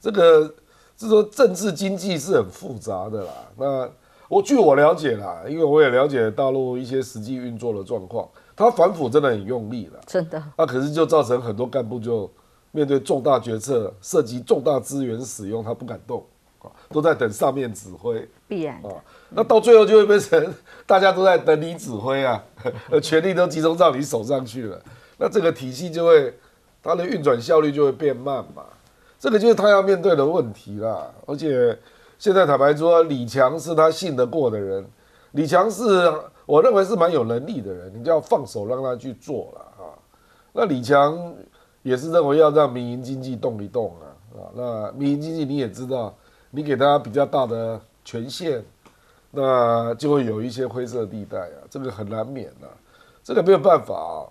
Speaker 8: 这个是说政治经济是很复杂的啦。那我据我了解啦，因为我也了解大陆一些实际运作的状况，他反腐真的很用力了。
Speaker 7: 真的
Speaker 8: 那可是就造成很多干部就面对重大决策、涉及重大资源使用，他不敢动啊，都在等上面指挥
Speaker 7: 必然的。
Speaker 8: 啊。那到最后就会变成大家都在等你指挥啊，呃，(laughs) 权力都集中到你手上去了。那这个体系就会它的运转效率就会变慢嘛。这个就是他要面对的问题啦。而且现在坦白说，李强是他信得过的人，李强是我认为是蛮有能力的人，你就要放手让他去做了啊。那李强也是认为要让民营经济动一动啊啊。那民营经济你也知道，你给他比较大的权限，那就会有一些灰色地带啊，这个很难免啊，这个没有办法啊。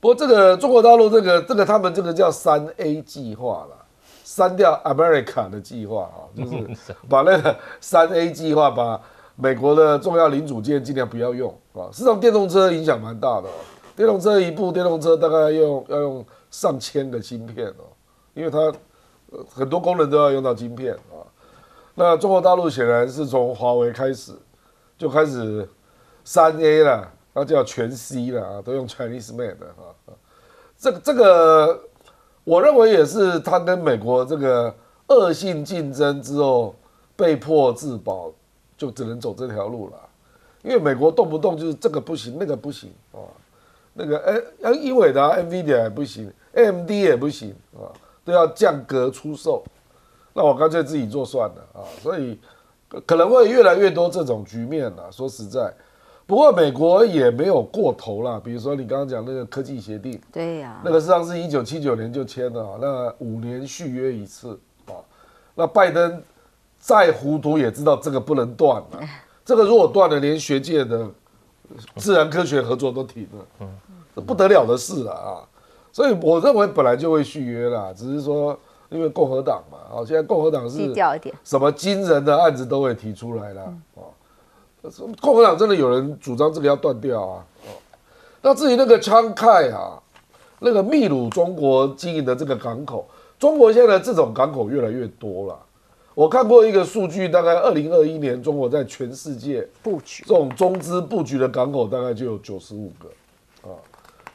Speaker 8: 不过这个中国大陆这个这个他们这个叫三 A 计划了，删掉 America 的计划啊，就是 (laughs) 把那个三 A 计划把美国的重要零组件尽量不要用啊。事实上，电动车影响蛮大的、哦，电动车一部电动车大概要用要用上千个芯片哦，因为它很多功能都要用到晶片啊。那中国大陆显然是从华为开始就开始三 A 了，那叫全 C 了啊，都用 Chinese made 啊。这个这个，我认为也是他跟美国这个恶性竞争之后被迫自保，就只能走这条路了。因为美国动不动就是这个不行，那个不行啊，那个哎，英伟达、NVIDIA 也不行，AMD 也不行啊，都要降格出售。那我干脆自己做算了啊，所以可可能会越来越多这种局面了。说实在，不过美国也没有过头啦。比如说你刚刚讲那个科技协定，
Speaker 7: 对呀、
Speaker 8: 那个实际上是一九七九年就签的啊，那五年续约一次啊。那拜登再糊涂也知道这个不能断了，(laughs) 这个如果断了，连学界的自然科学合作都停了，这不得了的事了啊。所以我认为本来就会续约啦，只是说因为共和党嘛，哦，现在共和党是。什么惊人的案子都会提出来啦哦。共和党真的有人主张这个要断掉啊。哦，那至于那个昌凯啊，那个秘鲁中国经营的这个港口，中国现在这种港口越来越多了。我看过一个数据，大概二零二一年中国在全世界
Speaker 7: 布局
Speaker 8: 这种中资布局的港口大概就有九十五个啊。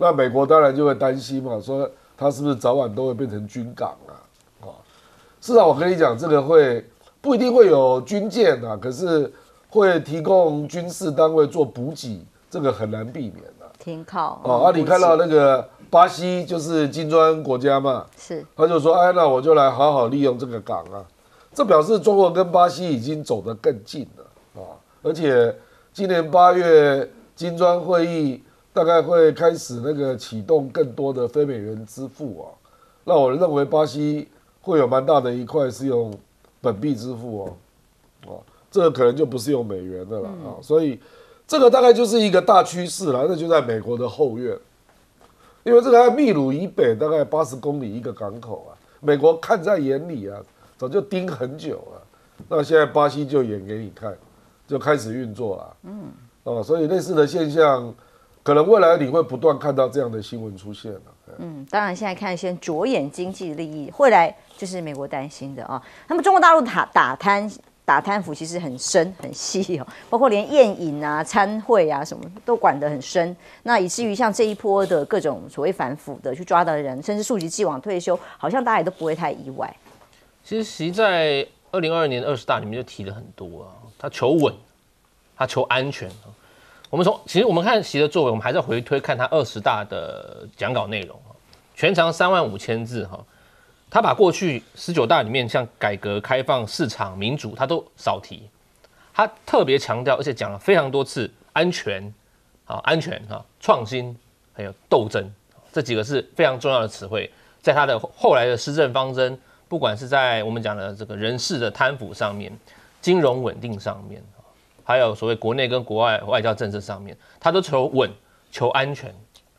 Speaker 8: 那美国当然就会担心嘛，说它是不是早晚都会变成军港啊？啊，是啊，我跟你讲，这个会不一定会有军舰啊，可是会提供军事单位做补给，这个很难避免的、
Speaker 7: 停靠
Speaker 8: 哦，啊，你看到那个巴西就是金砖国家嘛，
Speaker 7: 是
Speaker 8: 他就说，哎，那我就来好好利用这个港啊。这表示中国跟巴西已经走得更近了啊！而且今年八月金砖会议大概会开始那个启动更多的非美元支付啊。那我认为巴西会有蛮大的一块是用本币支付哦，哦，这个可能就不是用美元的了啊。所以这个大概就是一个大趋势了，那就在美国的后院，因为这个在秘鲁以北大概八十公里一个港口啊，美国看在眼里啊。早就盯很久了，那现在巴西就演给你看，就开始运作了。嗯，哦，所以类似的现象，可能未来你会不断看到这样的新闻出现了。
Speaker 7: 嗯，当然现在看先着眼经济利益，未来就是美国担心的啊。那么中国大陆打打贪打贪腐其实很深很细哦，包括连宴饮啊、参会啊什么都管得很深。那以至于像这一波的各种所谓反腐的去抓到的人，甚至溯及既往退休，好像大家也都不会太意外。
Speaker 9: 其实习在二零二二年二十大里面就提了很多啊，他求稳，他求安全啊。我们从其实我们看习的作为，我们还是要回推看他二十大的讲稿内容。全长三万五千字哈。他把过去十九大里面像改革开放、市场民主，他都少提。他特别强调，而且讲了非常多次安全啊，安全哈，创新还有斗争这几个是非常重要的词汇，在他的后来的施政方针，不管是在我们讲的这个人事的贪腐上面、金融稳定上面，还有所谓国内跟国外外交政策上面，他都求稳、求安全。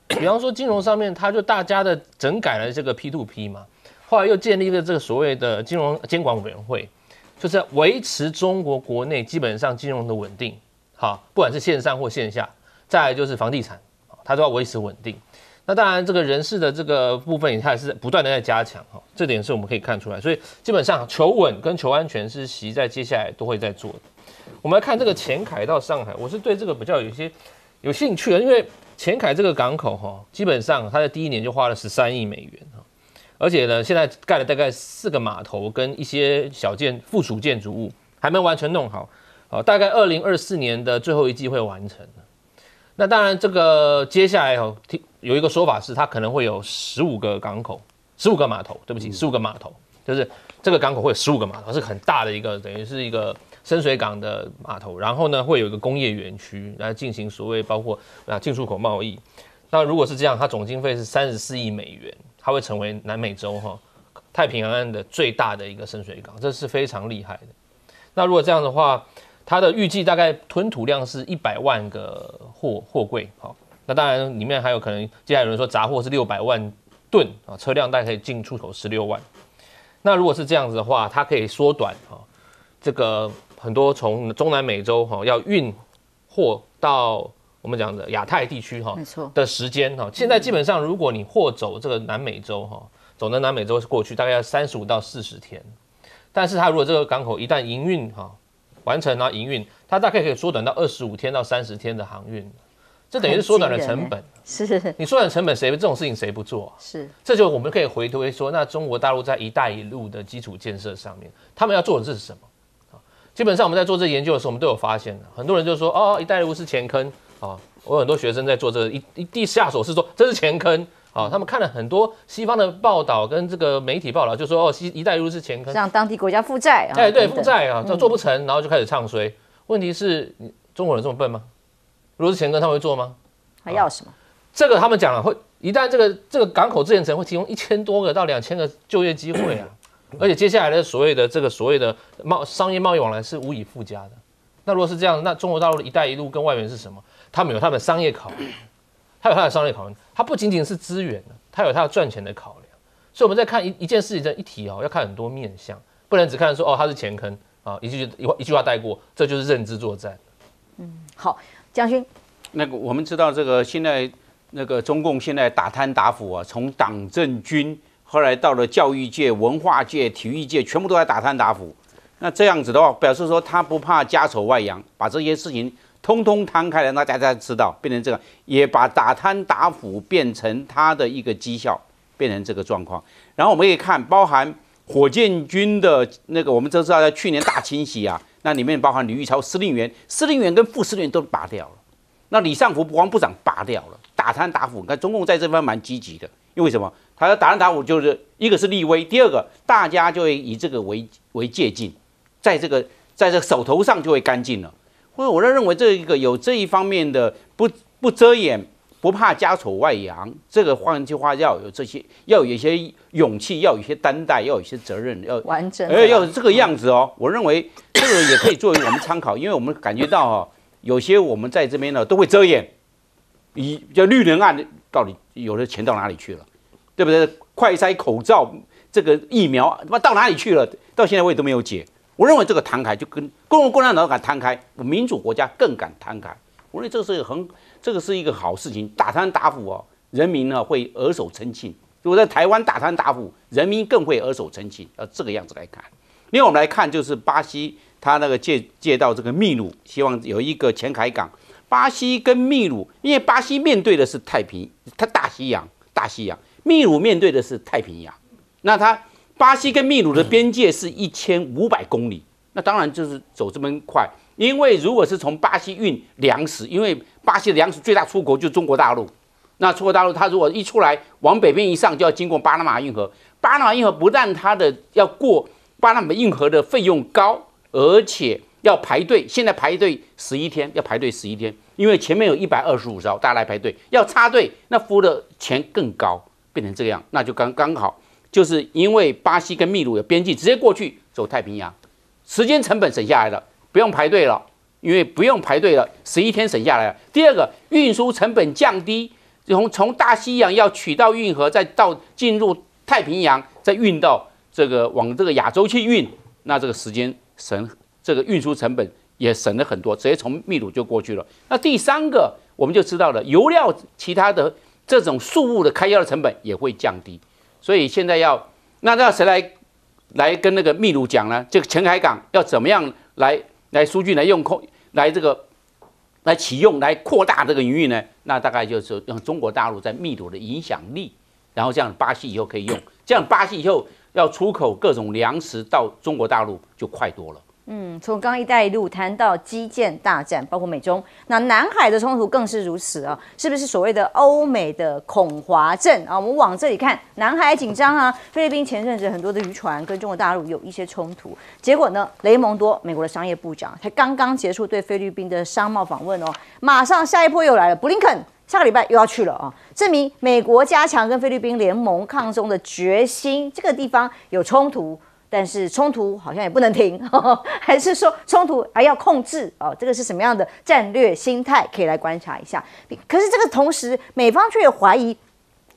Speaker 9: 比方说金融上面，他就大家的整改了这个 P to P 嘛。后来又建立了这个所谓的金融监管委员会，就是维持中国国内基本上金融的稳定，好，不管是线上或线下，再来就是房地产，它都要维持稳定。那当然，这个人事的这个部分，它也是不断的在加强，哈，这点是我们可以看出来。所以基本上求稳跟求安全是习在接下来都会在做的。我们来看这个前凯到上海，我是对这个比较有一些有兴趣的，因为前凯这个港口，哈，基本上它在第一年就花了十三亿美元，哈。而且呢，现在盖了大概四个码头跟一些小建附属建筑物，还没完全弄好，啊，大概二零二四年的最后一季会完成。那当然，这个接下来哦，听有一个说法是，它可能会有十五个港口，十五个码头，对不起，十五个码头，就是这个港口会有十五个码头，是很大的一个，等于是一个深水港的码头。然后呢，会有一个工业园区来进行所谓包括啊进出口贸易。那如果是这样，它总经费是三十四亿美元。它会成为南美洲哈太平洋岸的最大的一个深水港，这是非常厉害的。那如果这样的话，它的预计大概吞吐量是一百万个货货柜，好，那当然里面还有可能，接下来有人说杂货是六百万吨啊，车辆大概可以进出口十六万。那如果是这样子的话，它可以缩短啊这个很多从中南美洲哈要运货到。我们讲的亚太地区哈，
Speaker 7: 没错
Speaker 9: 的时间哈，现在基本上如果你货走这个南美洲哈，走的南美洲过去大概要三十五到四十天，但是它如果这个港口一旦营运哈完成然后营运，它大概可以缩短到二十五天到三十天的航运，这等于是缩短了成本。
Speaker 7: 是，
Speaker 9: 你缩短成本谁这种事情谁不做？
Speaker 7: 啊是，
Speaker 9: 这就我们可以回推说，那中国大陆在“一带一路”的基础建设上面，他们要做的是什么？基本上我们在做这研究的时候，我们都有发现很多人就说哦，“一带一路”是前坑。啊，我有很多学生在做这个一一地下手是说这是前坑啊，他们看了很多西方的报道跟这个媒体报道，就说哦，西一带一路是前坑，
Speaker 7: 像当地国家负债，
Speaker 9: 哎，对，负债啊，做做不成，然后就开始唱衰。问题是，中国人这么笨吗？如果是前坑，他们会做吗？
Speaker 7: 还要什么？
Speaker 9: 这个他们讲了，会一旦这个这个港口自建城会提供一千多个到两千个就业机会啊，而且接下来的所谓的这个所谓的贸商业贸易往来是无以复加的。那如果是这样，那中国大陆的一带一路跟外援是什么？他们有他们商业考量，他有他的商业考量，他不仅仅是资源他有他赚钱的考量。所以我们在看一一件事情的一提哦，要看很多面相，不能只看说哦他是前坑啊，一句一一句话带过，这就是认知作战。
Speaker 7: 嗯，好，将军，
Speaker 10: 那个我们知道这个现在那个中共现在打贪打腐啊，从党政军后来到了教育界、文化界、体育界，全部都在打贪打腐。那这样子的话，表示说他不怕家丑外扬，把这些事情。通通摊开来，让大家知道，变成这个，也把打贪打腐变成他的一个绩效，变成这个状况。然后我们可以看，包含火箭军的那个，我们都知道在去年大清洗啊，那里面包含李玉超司令员、司令员跟副司令员都拔掉了。那李尚福国防部长拔掉了，打贪打腐，你看中共在这方蛮积极的，因为什么？他要打人打腐，就是一个是立威，第二个大家就会以这个为为借鉴，在这个在这手头上就会干净了。或者我认认为这一个有这一方面的不不遮掩不怕家丑外扬，这个换句话要有这些要有一些勇气，要有一些担待，要有一些责任，要
Speaker 7: 完整，
Speaker 10: 而要这个样子哦。我认为这个也可以作为我们参考，因为我们感觉到哦，有些我们在这边呢都会遮掩，以叫绿人案到底有的钱到哪里去了，对不对？快筛口罩这个疫苗他妈到哪里去了？到现在我也都没有解。我认为这个摊开就跟共共产党敢摊开，民主国家更敢摊开。我认为这是很，这个是一个好事情。打贪打腐哦，人民呢会额手称庆。如果在台湾打贪打腐，人民更会额手称庆。要这个样子来看。另外我们来看，就是巴西，他那个借借到这个秘鲁，希望有一个前海港。巴西跟秘鲁，因为巴西面对的是太平，它大西洋，大西洋。秘鲁面对的是太平洋，那它。巴西跟秘鲁的边界是一千五百公里，那当然就是走这么快。因为如果是从巴西运粮食，因为巴西的粮食最大出口就是中国大陆，那中国大陆它如果一出来往北边一上，就要经过巴拿马运河。巴拿马运河不但它的要过巴拿马运河的费用高，而且要排队。现在排队十一天，要排队十一天，因为前面有一百二十五艘，大家来排队要插队，那付的钱更高，变成这样，那就刚刚好，就是因为巴西跟秘鲁有边境，直接过去走太平洋，时间成本省下来了，不用排队了，因为不用排队了，十一天省下来了。第二个，运输成本降低，从从大西洋要取到运河，再到进入太平洋，再运到这个往这个亚洲去运，那这个时间省，这个运输成本也省了很多，直接从秘鲁就过去了。那第三个，我们就知道了，油料其他的这种树物的开销的成本也会降低。所以现在要，那那谁来来跟那个秘鲁讲呢？这个前海港要怎么样来来数据来用空来这个来启用来扩大这个营运呢？那大概就是用中国大陆在秘鲁的影响力，然后这样巴西以后可以用，这样巴西以后要出口各种粮食到中国大陆就快多了。
Speaker 7: 嗯，从刚“一带一路”谈到基建大战，包括美中，那南海的冲突更是如此啊！是不是所谓的欧美的恐华症啊？我们往这里看，南海紧张啊，菲律宾前阵子很多的渔船跟中国大陆有一些冲突，结果呢，雷蒙多美国的商业部长才刚刚结束对菲律宾的商贸访问哦，马上下一波又来了，布林肯下个礼拜又要去了啊，证明美国加强跟菲律宾联盟抗中的决心，这个地方有冲突。但是冲突好像也不能停，(laughs) 还是说冲突还要控制哦？这个是什么样的战略心态？可以来观察一下。可是这个同时，美方却怀疑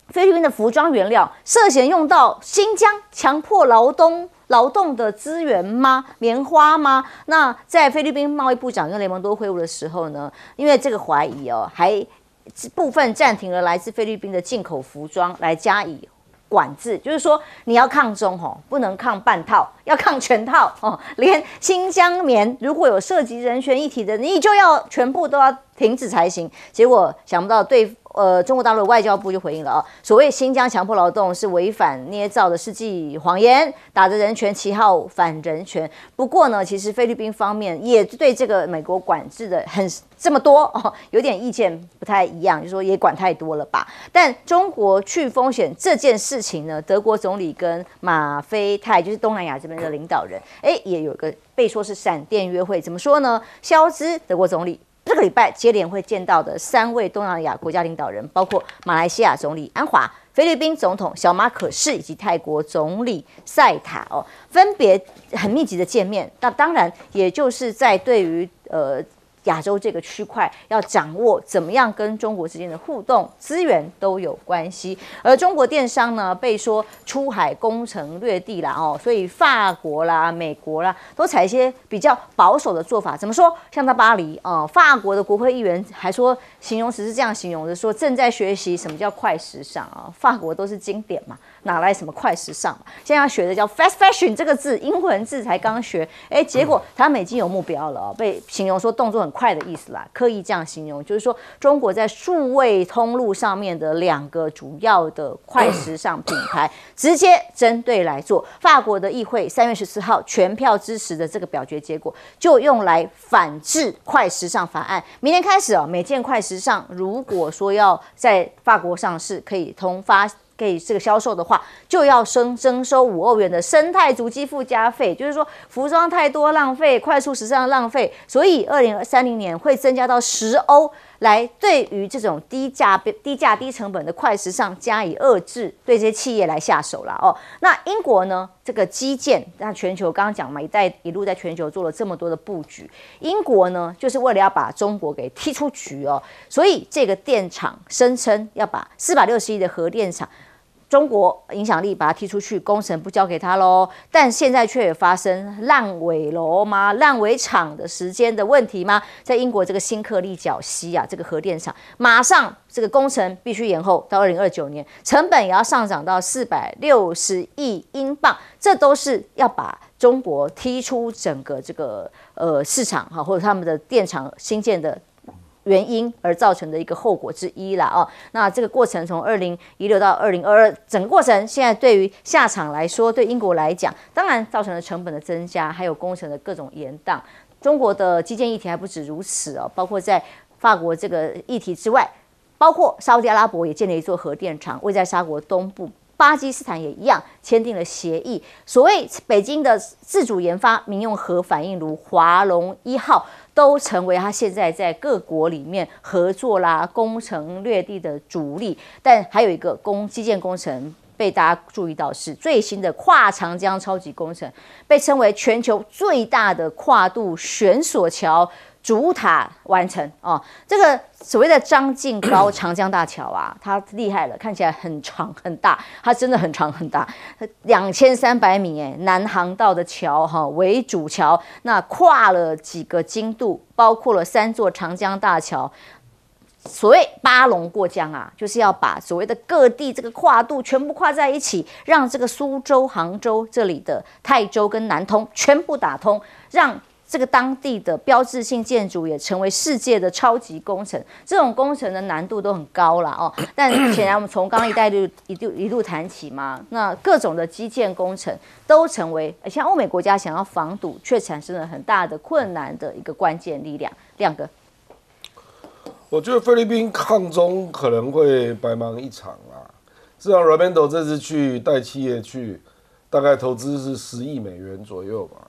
Speaker 7: 菲律宾的服装原料涉嫌用到新疆强迫劳动劳动的资源吗？棉花吗？那在菲律宾贸易部长跟雷蒙多会晤的时候呢？因为这个怀疑哦，还部分暂停了来自菲律宾的进口服装来加以。管制就是说，你要抗中吼，不能抗半套，(laughs) 要抗全套哦。连新疆棉如果有涉及人权议题的，你就要全部都要停止才行。结果想不到对。呃，中国大陆外交部就回应了啊，所谓新疆强迫劳动是违反捏造的世纪谎言，打着人权旗号反人权。不过呢，其实菲律宾方面也对这个美国管制的很这么多 (laughs) 哦，有点意见不太一样，就说也管太多了吧。但中国去风险这件事情呢，德国总理跟马菲泰就是东南亚这边的领导人，哎，也有个被说是闪电约会，怎么说呢？肖兹德国总理。这个礼拜接连会见到的三位东南亚国家领导人，包括马来西亚总理安华、菲律宾总统小马可士以及泰国总理塞塔哦，分别很密集的见面。那当然，也就是在对于呃。亚洲这个区块要掌握怎么样跟中国之间的互动资源都有关系，而中国电商呢被说出海攻城略地啦哦，所以法国啦、美国啦都采一些比较保守的做法。怎么说？像在巴黎啊，法国的国会议员还说形容词是这样形容的：说正在学习什么叫快时尚啊，法国都是经典嘛。哪来什么快时尚？现在要学的叫 fast fashion 这个字，英文字才刚学，哎，结果他们已经有目标了哦，被形容说动作很快的意思啦，刻意这样形容，就是说中国在数位通路上面的两个主要的快时尚品牌，(coughs) 直接针对来做。法国的议会三月十四号全票支持的这个表决结果，就用来反制快时尚法案。明天开始哦，每件快时尚如果说要在法国上市，可以通发。给这个销售的话，就要征征收五欧元的生态足迹附加费，就是说服装太多浪费，快速时尚浪费，所以二零三零年会增加到十欧，来对于这种低价、低价、低成本的快时尚加以遏制，对这些企业来下手了哦。那英国呢？这个基建，那全球刚刚讲嘛，一带一路在全球做了这么多的布局，英国呢，就是为了要把中国给踢出局哦，所以这个电厂声称要把四百六十亿的核电厂。中国影响力把它踢出去，工程不交给他喽。但现在却也发生烂尾楼吗？烂尾厂的时间的问题吗？在英国这个新克利角西啊，这个核电厂马上这个工程必须延后到二零二九年，成本也要上涨到四百六十亿英镑，这都是要把中国踢出整个这个呃市场哈，或者他们的电厂新建的。原因而造成的一个后果之一了哦。那这个过程从二零一六到二零二二，整个过程现在对于下场来说，对英国来讲，当然造成了成本的增加，还有工程的各种延宕。中国的基建议题还不止如此哦，包括在法国这个议题之外，包括沙特阿拉伯也建了一座核电厂，位在沙国东部。巴基斯坦也一样签订了协议。所谓北京的自主研发民用核反应炉华龙一号，都成为他现在在各国里面合作啦、攻城略地的主力。但还有一个工基建工程被大家注意到是最新的跨长江超级工程，被称为全球最大的跨度悬索桥。主塔完成哦，这个所谓的张敬高 (clears throat) 长江大桥啊，它厉害了，看起来很长很大，它真的很长很大，两千三百米哎，南航道的桥哈为主桥，那跨了几个经度，包括了三座长江大桥，所谓八龙过江啊，就是要把所谓的各地这个跨度全部跨在一起，让这个苏州、杭州这里的泰州跟南通全部打通，让。这个当地的标志性建筑也成为世界的超级工程，这种工程的难度都很高了哦。但显然，我们从刚一带路一路一路谈起嘛，那各种的基建工程都成为像欧美国家想要防堵，却产生了很大的困难的一个关键力量。亮哥，
Speaker 8: 我觉得菲律宾抗中可能会白忙一场啊。至少 Ramando 这次去带企业去，大概投资是十亿美元左右吧。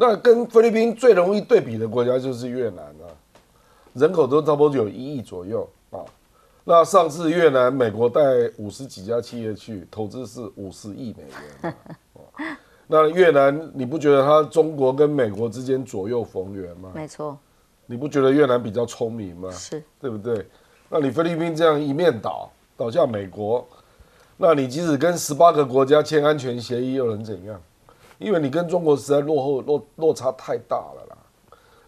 Speaker 8: 那跟菲律宾最容易对比的国家就是越南了，人口都差不多有一亿左右啊。那上次越南美国带五十几家企业去，投资是五十亿美元。(laughs) 那越南你不觉得它中国跟美国之间左右逢源吗？
Speaker 7: 没错。
Speaker 8: 你不觉得越南比较聪明吗？
Speaker 7: 是，
Speaker 8: 对不对？那你菲律宾这样一面倒倒向美国，那你即使跟十八个国家签安全协议，又能怎样？因为你跟中国实在落后落落差太大了啦，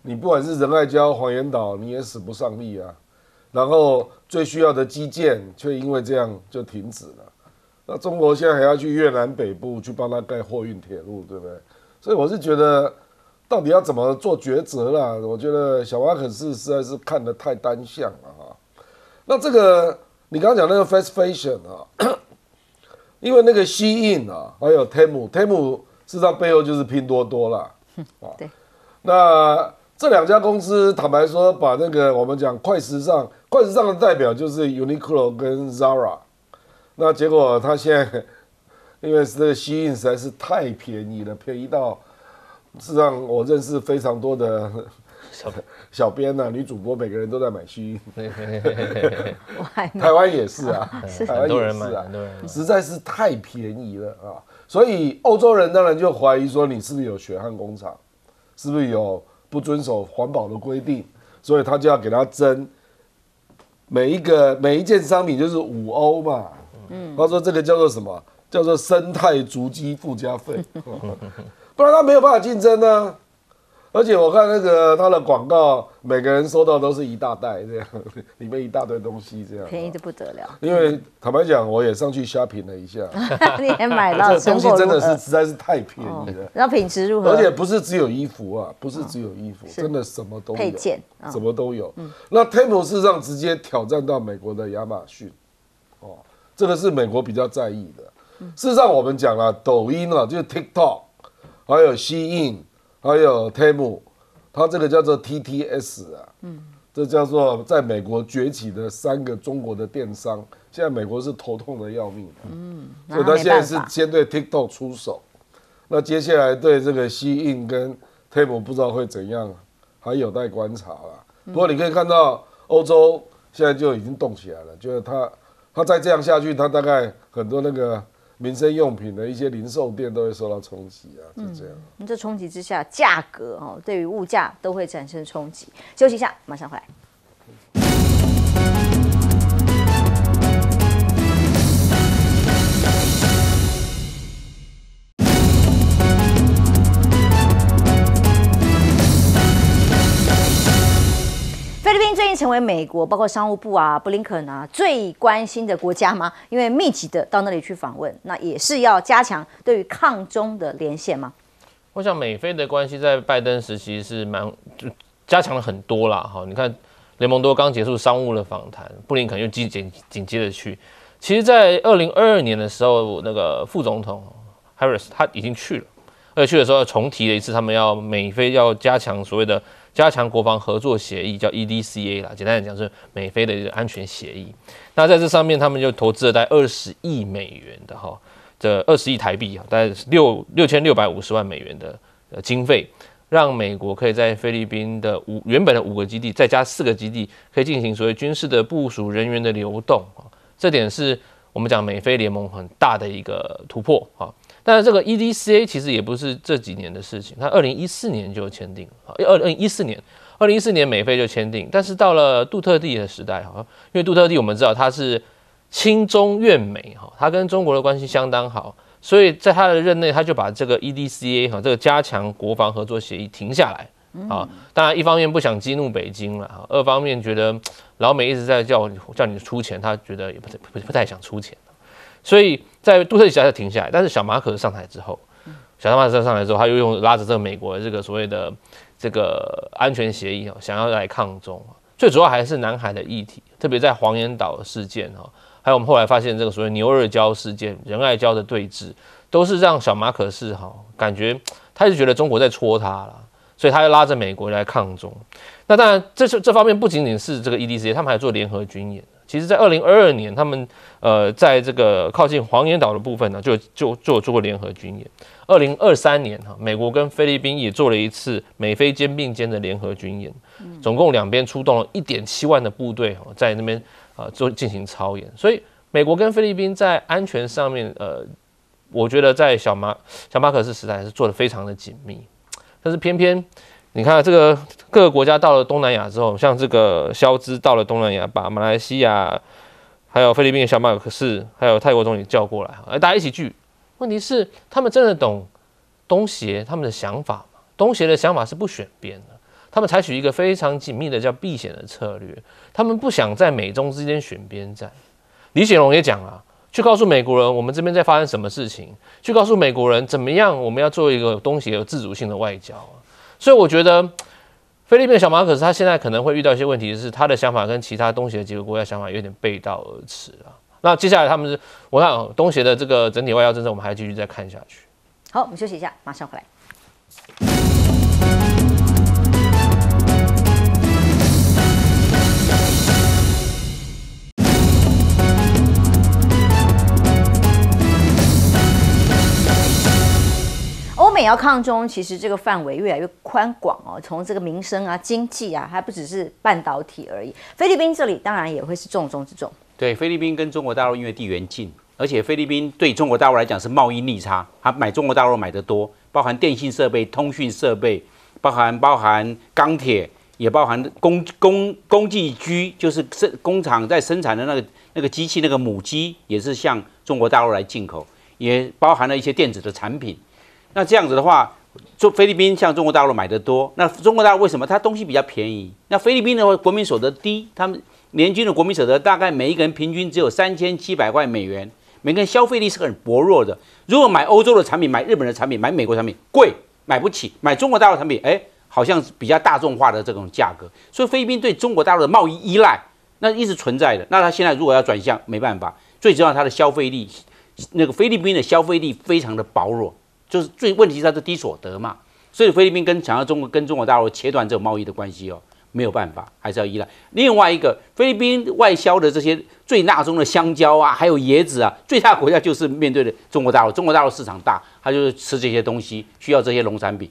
Speaker 8: 你不管是仁爱礁、黄岩岛，你也使不上力啊。然后最需要的基建却因为这样就停止了。那中国现在还要去越南北部去帮他盖货运铁路，对不对？所以我是觉得，到底要怎么做抉择啦？我觉得小马可是实在是看得太单向了哈。那这个你刚刚讲那个 fast fashion 啊，(coughs) 因为那个西印啊，还有 Temu，Temu。事实上，背后就是拼多多了啊。(laughs)
Speaker 7: 对，
Speaker 8: 那这两家公司，坦白说，把那个我们讲快时尚，快时尚的代表就是 Uniqlo 跟 Zara。那结果他现在，因为这个吸引实在是太便宜了，便宜到事实上我认识非常多的小 (laughs) 小编呐，女主播每个人都在买吸引。(laughs) 台湾也是啊，台湾也是啊，实在是太便宜了啊。所以欧洲人当然就怀疑说你是不是有血汗工厂，是不是有不遵守环保的规定，所以他就要给他征每一个每一件商品就是五欧嘛。嗯，他说这个叫做什么？叫做生态足迹附加费，(laughs) 不然他没有办法竞争呢。而且我看那个他的广告，每个人收到都是一大袋这样，(laughs) 里面一大堆东西这样，
Speaker 7: 便宜的不得了。
Speaker 8: 因为坦白讲，我也上去 shopping 了一下，(laughs)
Speaker 7: 你也买到
Speaker 8: 这 (laughs) 东西真的是实在是太便宜了。
Speaker 7: 然后品质如何？
Speaker 8: 而且不是只有衣服啊，不是只有衣服，真的什么都有，
Speaker 7: 配件
Speaker 8: 什么都有。那 Temple 事实上直接挑战到美国的亚马逊，哦，这个是美国比较在意的。事实上我们讲了，抖音啊，就是 TikTok，还有吸印。还有 Temu，它这个叫做 TTS 啊，嗯，这叫做在美国崛起的三个中国的电商，现在美国是头痛的要命，嗯，所以他现在是先对 TikTok 出手，那接下来对这个西印跟 Temu 不知道会怎样，还有待观察了。不过你可以看到欧洲现在就已经动起来了，就是它它再这样下去，它大概很多那个。民生用品的一些零售店都会受到冲击啊，就这样。
Speaker 7: 那这冲击之下，价格哦，对于物价都会产生冲击。休息一下，马上回来。成为美国包括商务部啊、布林肯啊最关心的国家吗？因为密集的到那里去访问，那也是要加强对于抗中的连线吗？
Speaker 9: 我想美菲的关系在拜登时期是蛮就加强了很多啦。哈，你看雷蒙多刚结束商务的访谈，布林肯又紧紧紧接着去。其实，在二零二二年的时候，那个副总统 Harris 他已经去了。而且去的时候重提了一次，他们要美菲要加强所谓的加强国防合作协议，叫 EDCA 啦。简单来讲是美菲的一个安全协议。那在这上面，他们就投资了大概二十亿美元的哈，这二十亿台币啊，大概六六千六百五十万美元的呃经费，让美国可以在菲律宾的五原本的五个基地再加四个基地，可以进行所谓军事的部署、人员的流动啊。这点是我们讲美菲联盟很大的一个突破啊。但是这个 EDCA 其实也不是这几年的事情，它二零一四年就签订了，二零一四年，二零一四年美菲就签订，但是到了杜特地的时代哈，因为杜特地我们知道他是亲中愿美哈，他跟中国的关系相当好，所以在他的任内他就把这个 EDCA 哈这个加强国防合作协议停下来啊，当然一方面不想激怒北京了哈，二方面觉得老美一直在叫叫你出钱，他觉得也不太不不太想出钱。所以在杜特地时代停下来，但是小马可上台之后，小马可上台之后，他又用拉着这个美国的这个所谓的这个安全协议哦，想要来抗中。最主要还是南海的议题，特别在黄岩岛事件哈，还有我们后来发现这个所谓牛二礁事件、仁爱礁的对峙，都是让小马可是哈感觉他是觉得中国在戳他了，所以他要拉着美国来抗中。那当然，这是这方面不仅仅是这个 EDC，他们还做联合军演。其实，在二零二二年，他们呃，在这个靠近黄岩岛的部分呢，就就就做过联合军演。二零二三年哈，美国跟菲律宾也做了一次美菲肩并肩的联合军演，总共两边出动了一点七万的部队哈，在那边呃做进行操演。所以，美国跟菲律宾在安全上面，呃，我觉得在小马小马可斯时代是做的非常的紧密，但是偏偏。你看这个各个国家到了东南亚之后，像这个肖兹到了东南亚，把马来西亚、还有菲律宾的小马可是，还有泰国总理叫过来，哎，大家一起聚。问题是他们真的懂东协他们的想法吗？东协的想法是不选边的，他们采取一个非常紧密的叫避险的策略，他们不想在美中之间选边站。李显龙也讲了，去告诉美国人我们这边在发生什么事情，去告诉美国人怎么样我们要做一个东协有自主性的外交。所以我觉得，菲律宾的小马可是他现在可能会遇到一些问题，是他的想法跟其他东协几个国家想法有点背道而驰啊。那接下来他们是，我看东协的这个整体外交政策，我们还继续再看下去。
Speaker 7: 好，我们休息一下，马上回来。美要抗中，其实这个范围越来越宽广哦。从这个民生啊、经济啊，还不只是半导体而已。菲律宾这里当然也会是重中之重。
Speaker 10: 对，菲律宾跟中国大陆因为地缘近，而且菲律宾对中国大陆来讲是贸易逆差，它买中国大陆买的多，包含电信设备、通讯设备，包含包含钢铁，也包含工工工具机，就是生工厂在生产的那个那个机器那个母机，也是向中国大陆来进口，也包含了一些电子的产品。那这样子的话，就菲律宾向中国大陆买的多，那中国大陆为什么它东西比较便宜？那菲律宾的，国民所得低，他们年均的国民所得大概每一个人平均只有三千七百块美元，每个人消费力是很薄弱的。如果买欧洲的产品、买日本的产品、买美国产品贵，买不起；买中国大陆产品，哎，好像比较大众化的这种价格。所以菲律宾对中国大陆的贸易依赖那一直存在的。那他现在如果要转向，没办法。最重要，它的消费力，那个菲律宾的消费力非常的薄弱。就是最问题是它是低所得嘛，所以菲律宾跟想要中国跟中国大陆切断这种贸易的关系哦，没有办法，还是要依赖。另外一个，菲律宾外销的这些最大宗的香蕉啊，还有椰子啊，最大国家就是面对的中国大陆。中国大陆市场大，它就是吃这些东西，需要这些农产品。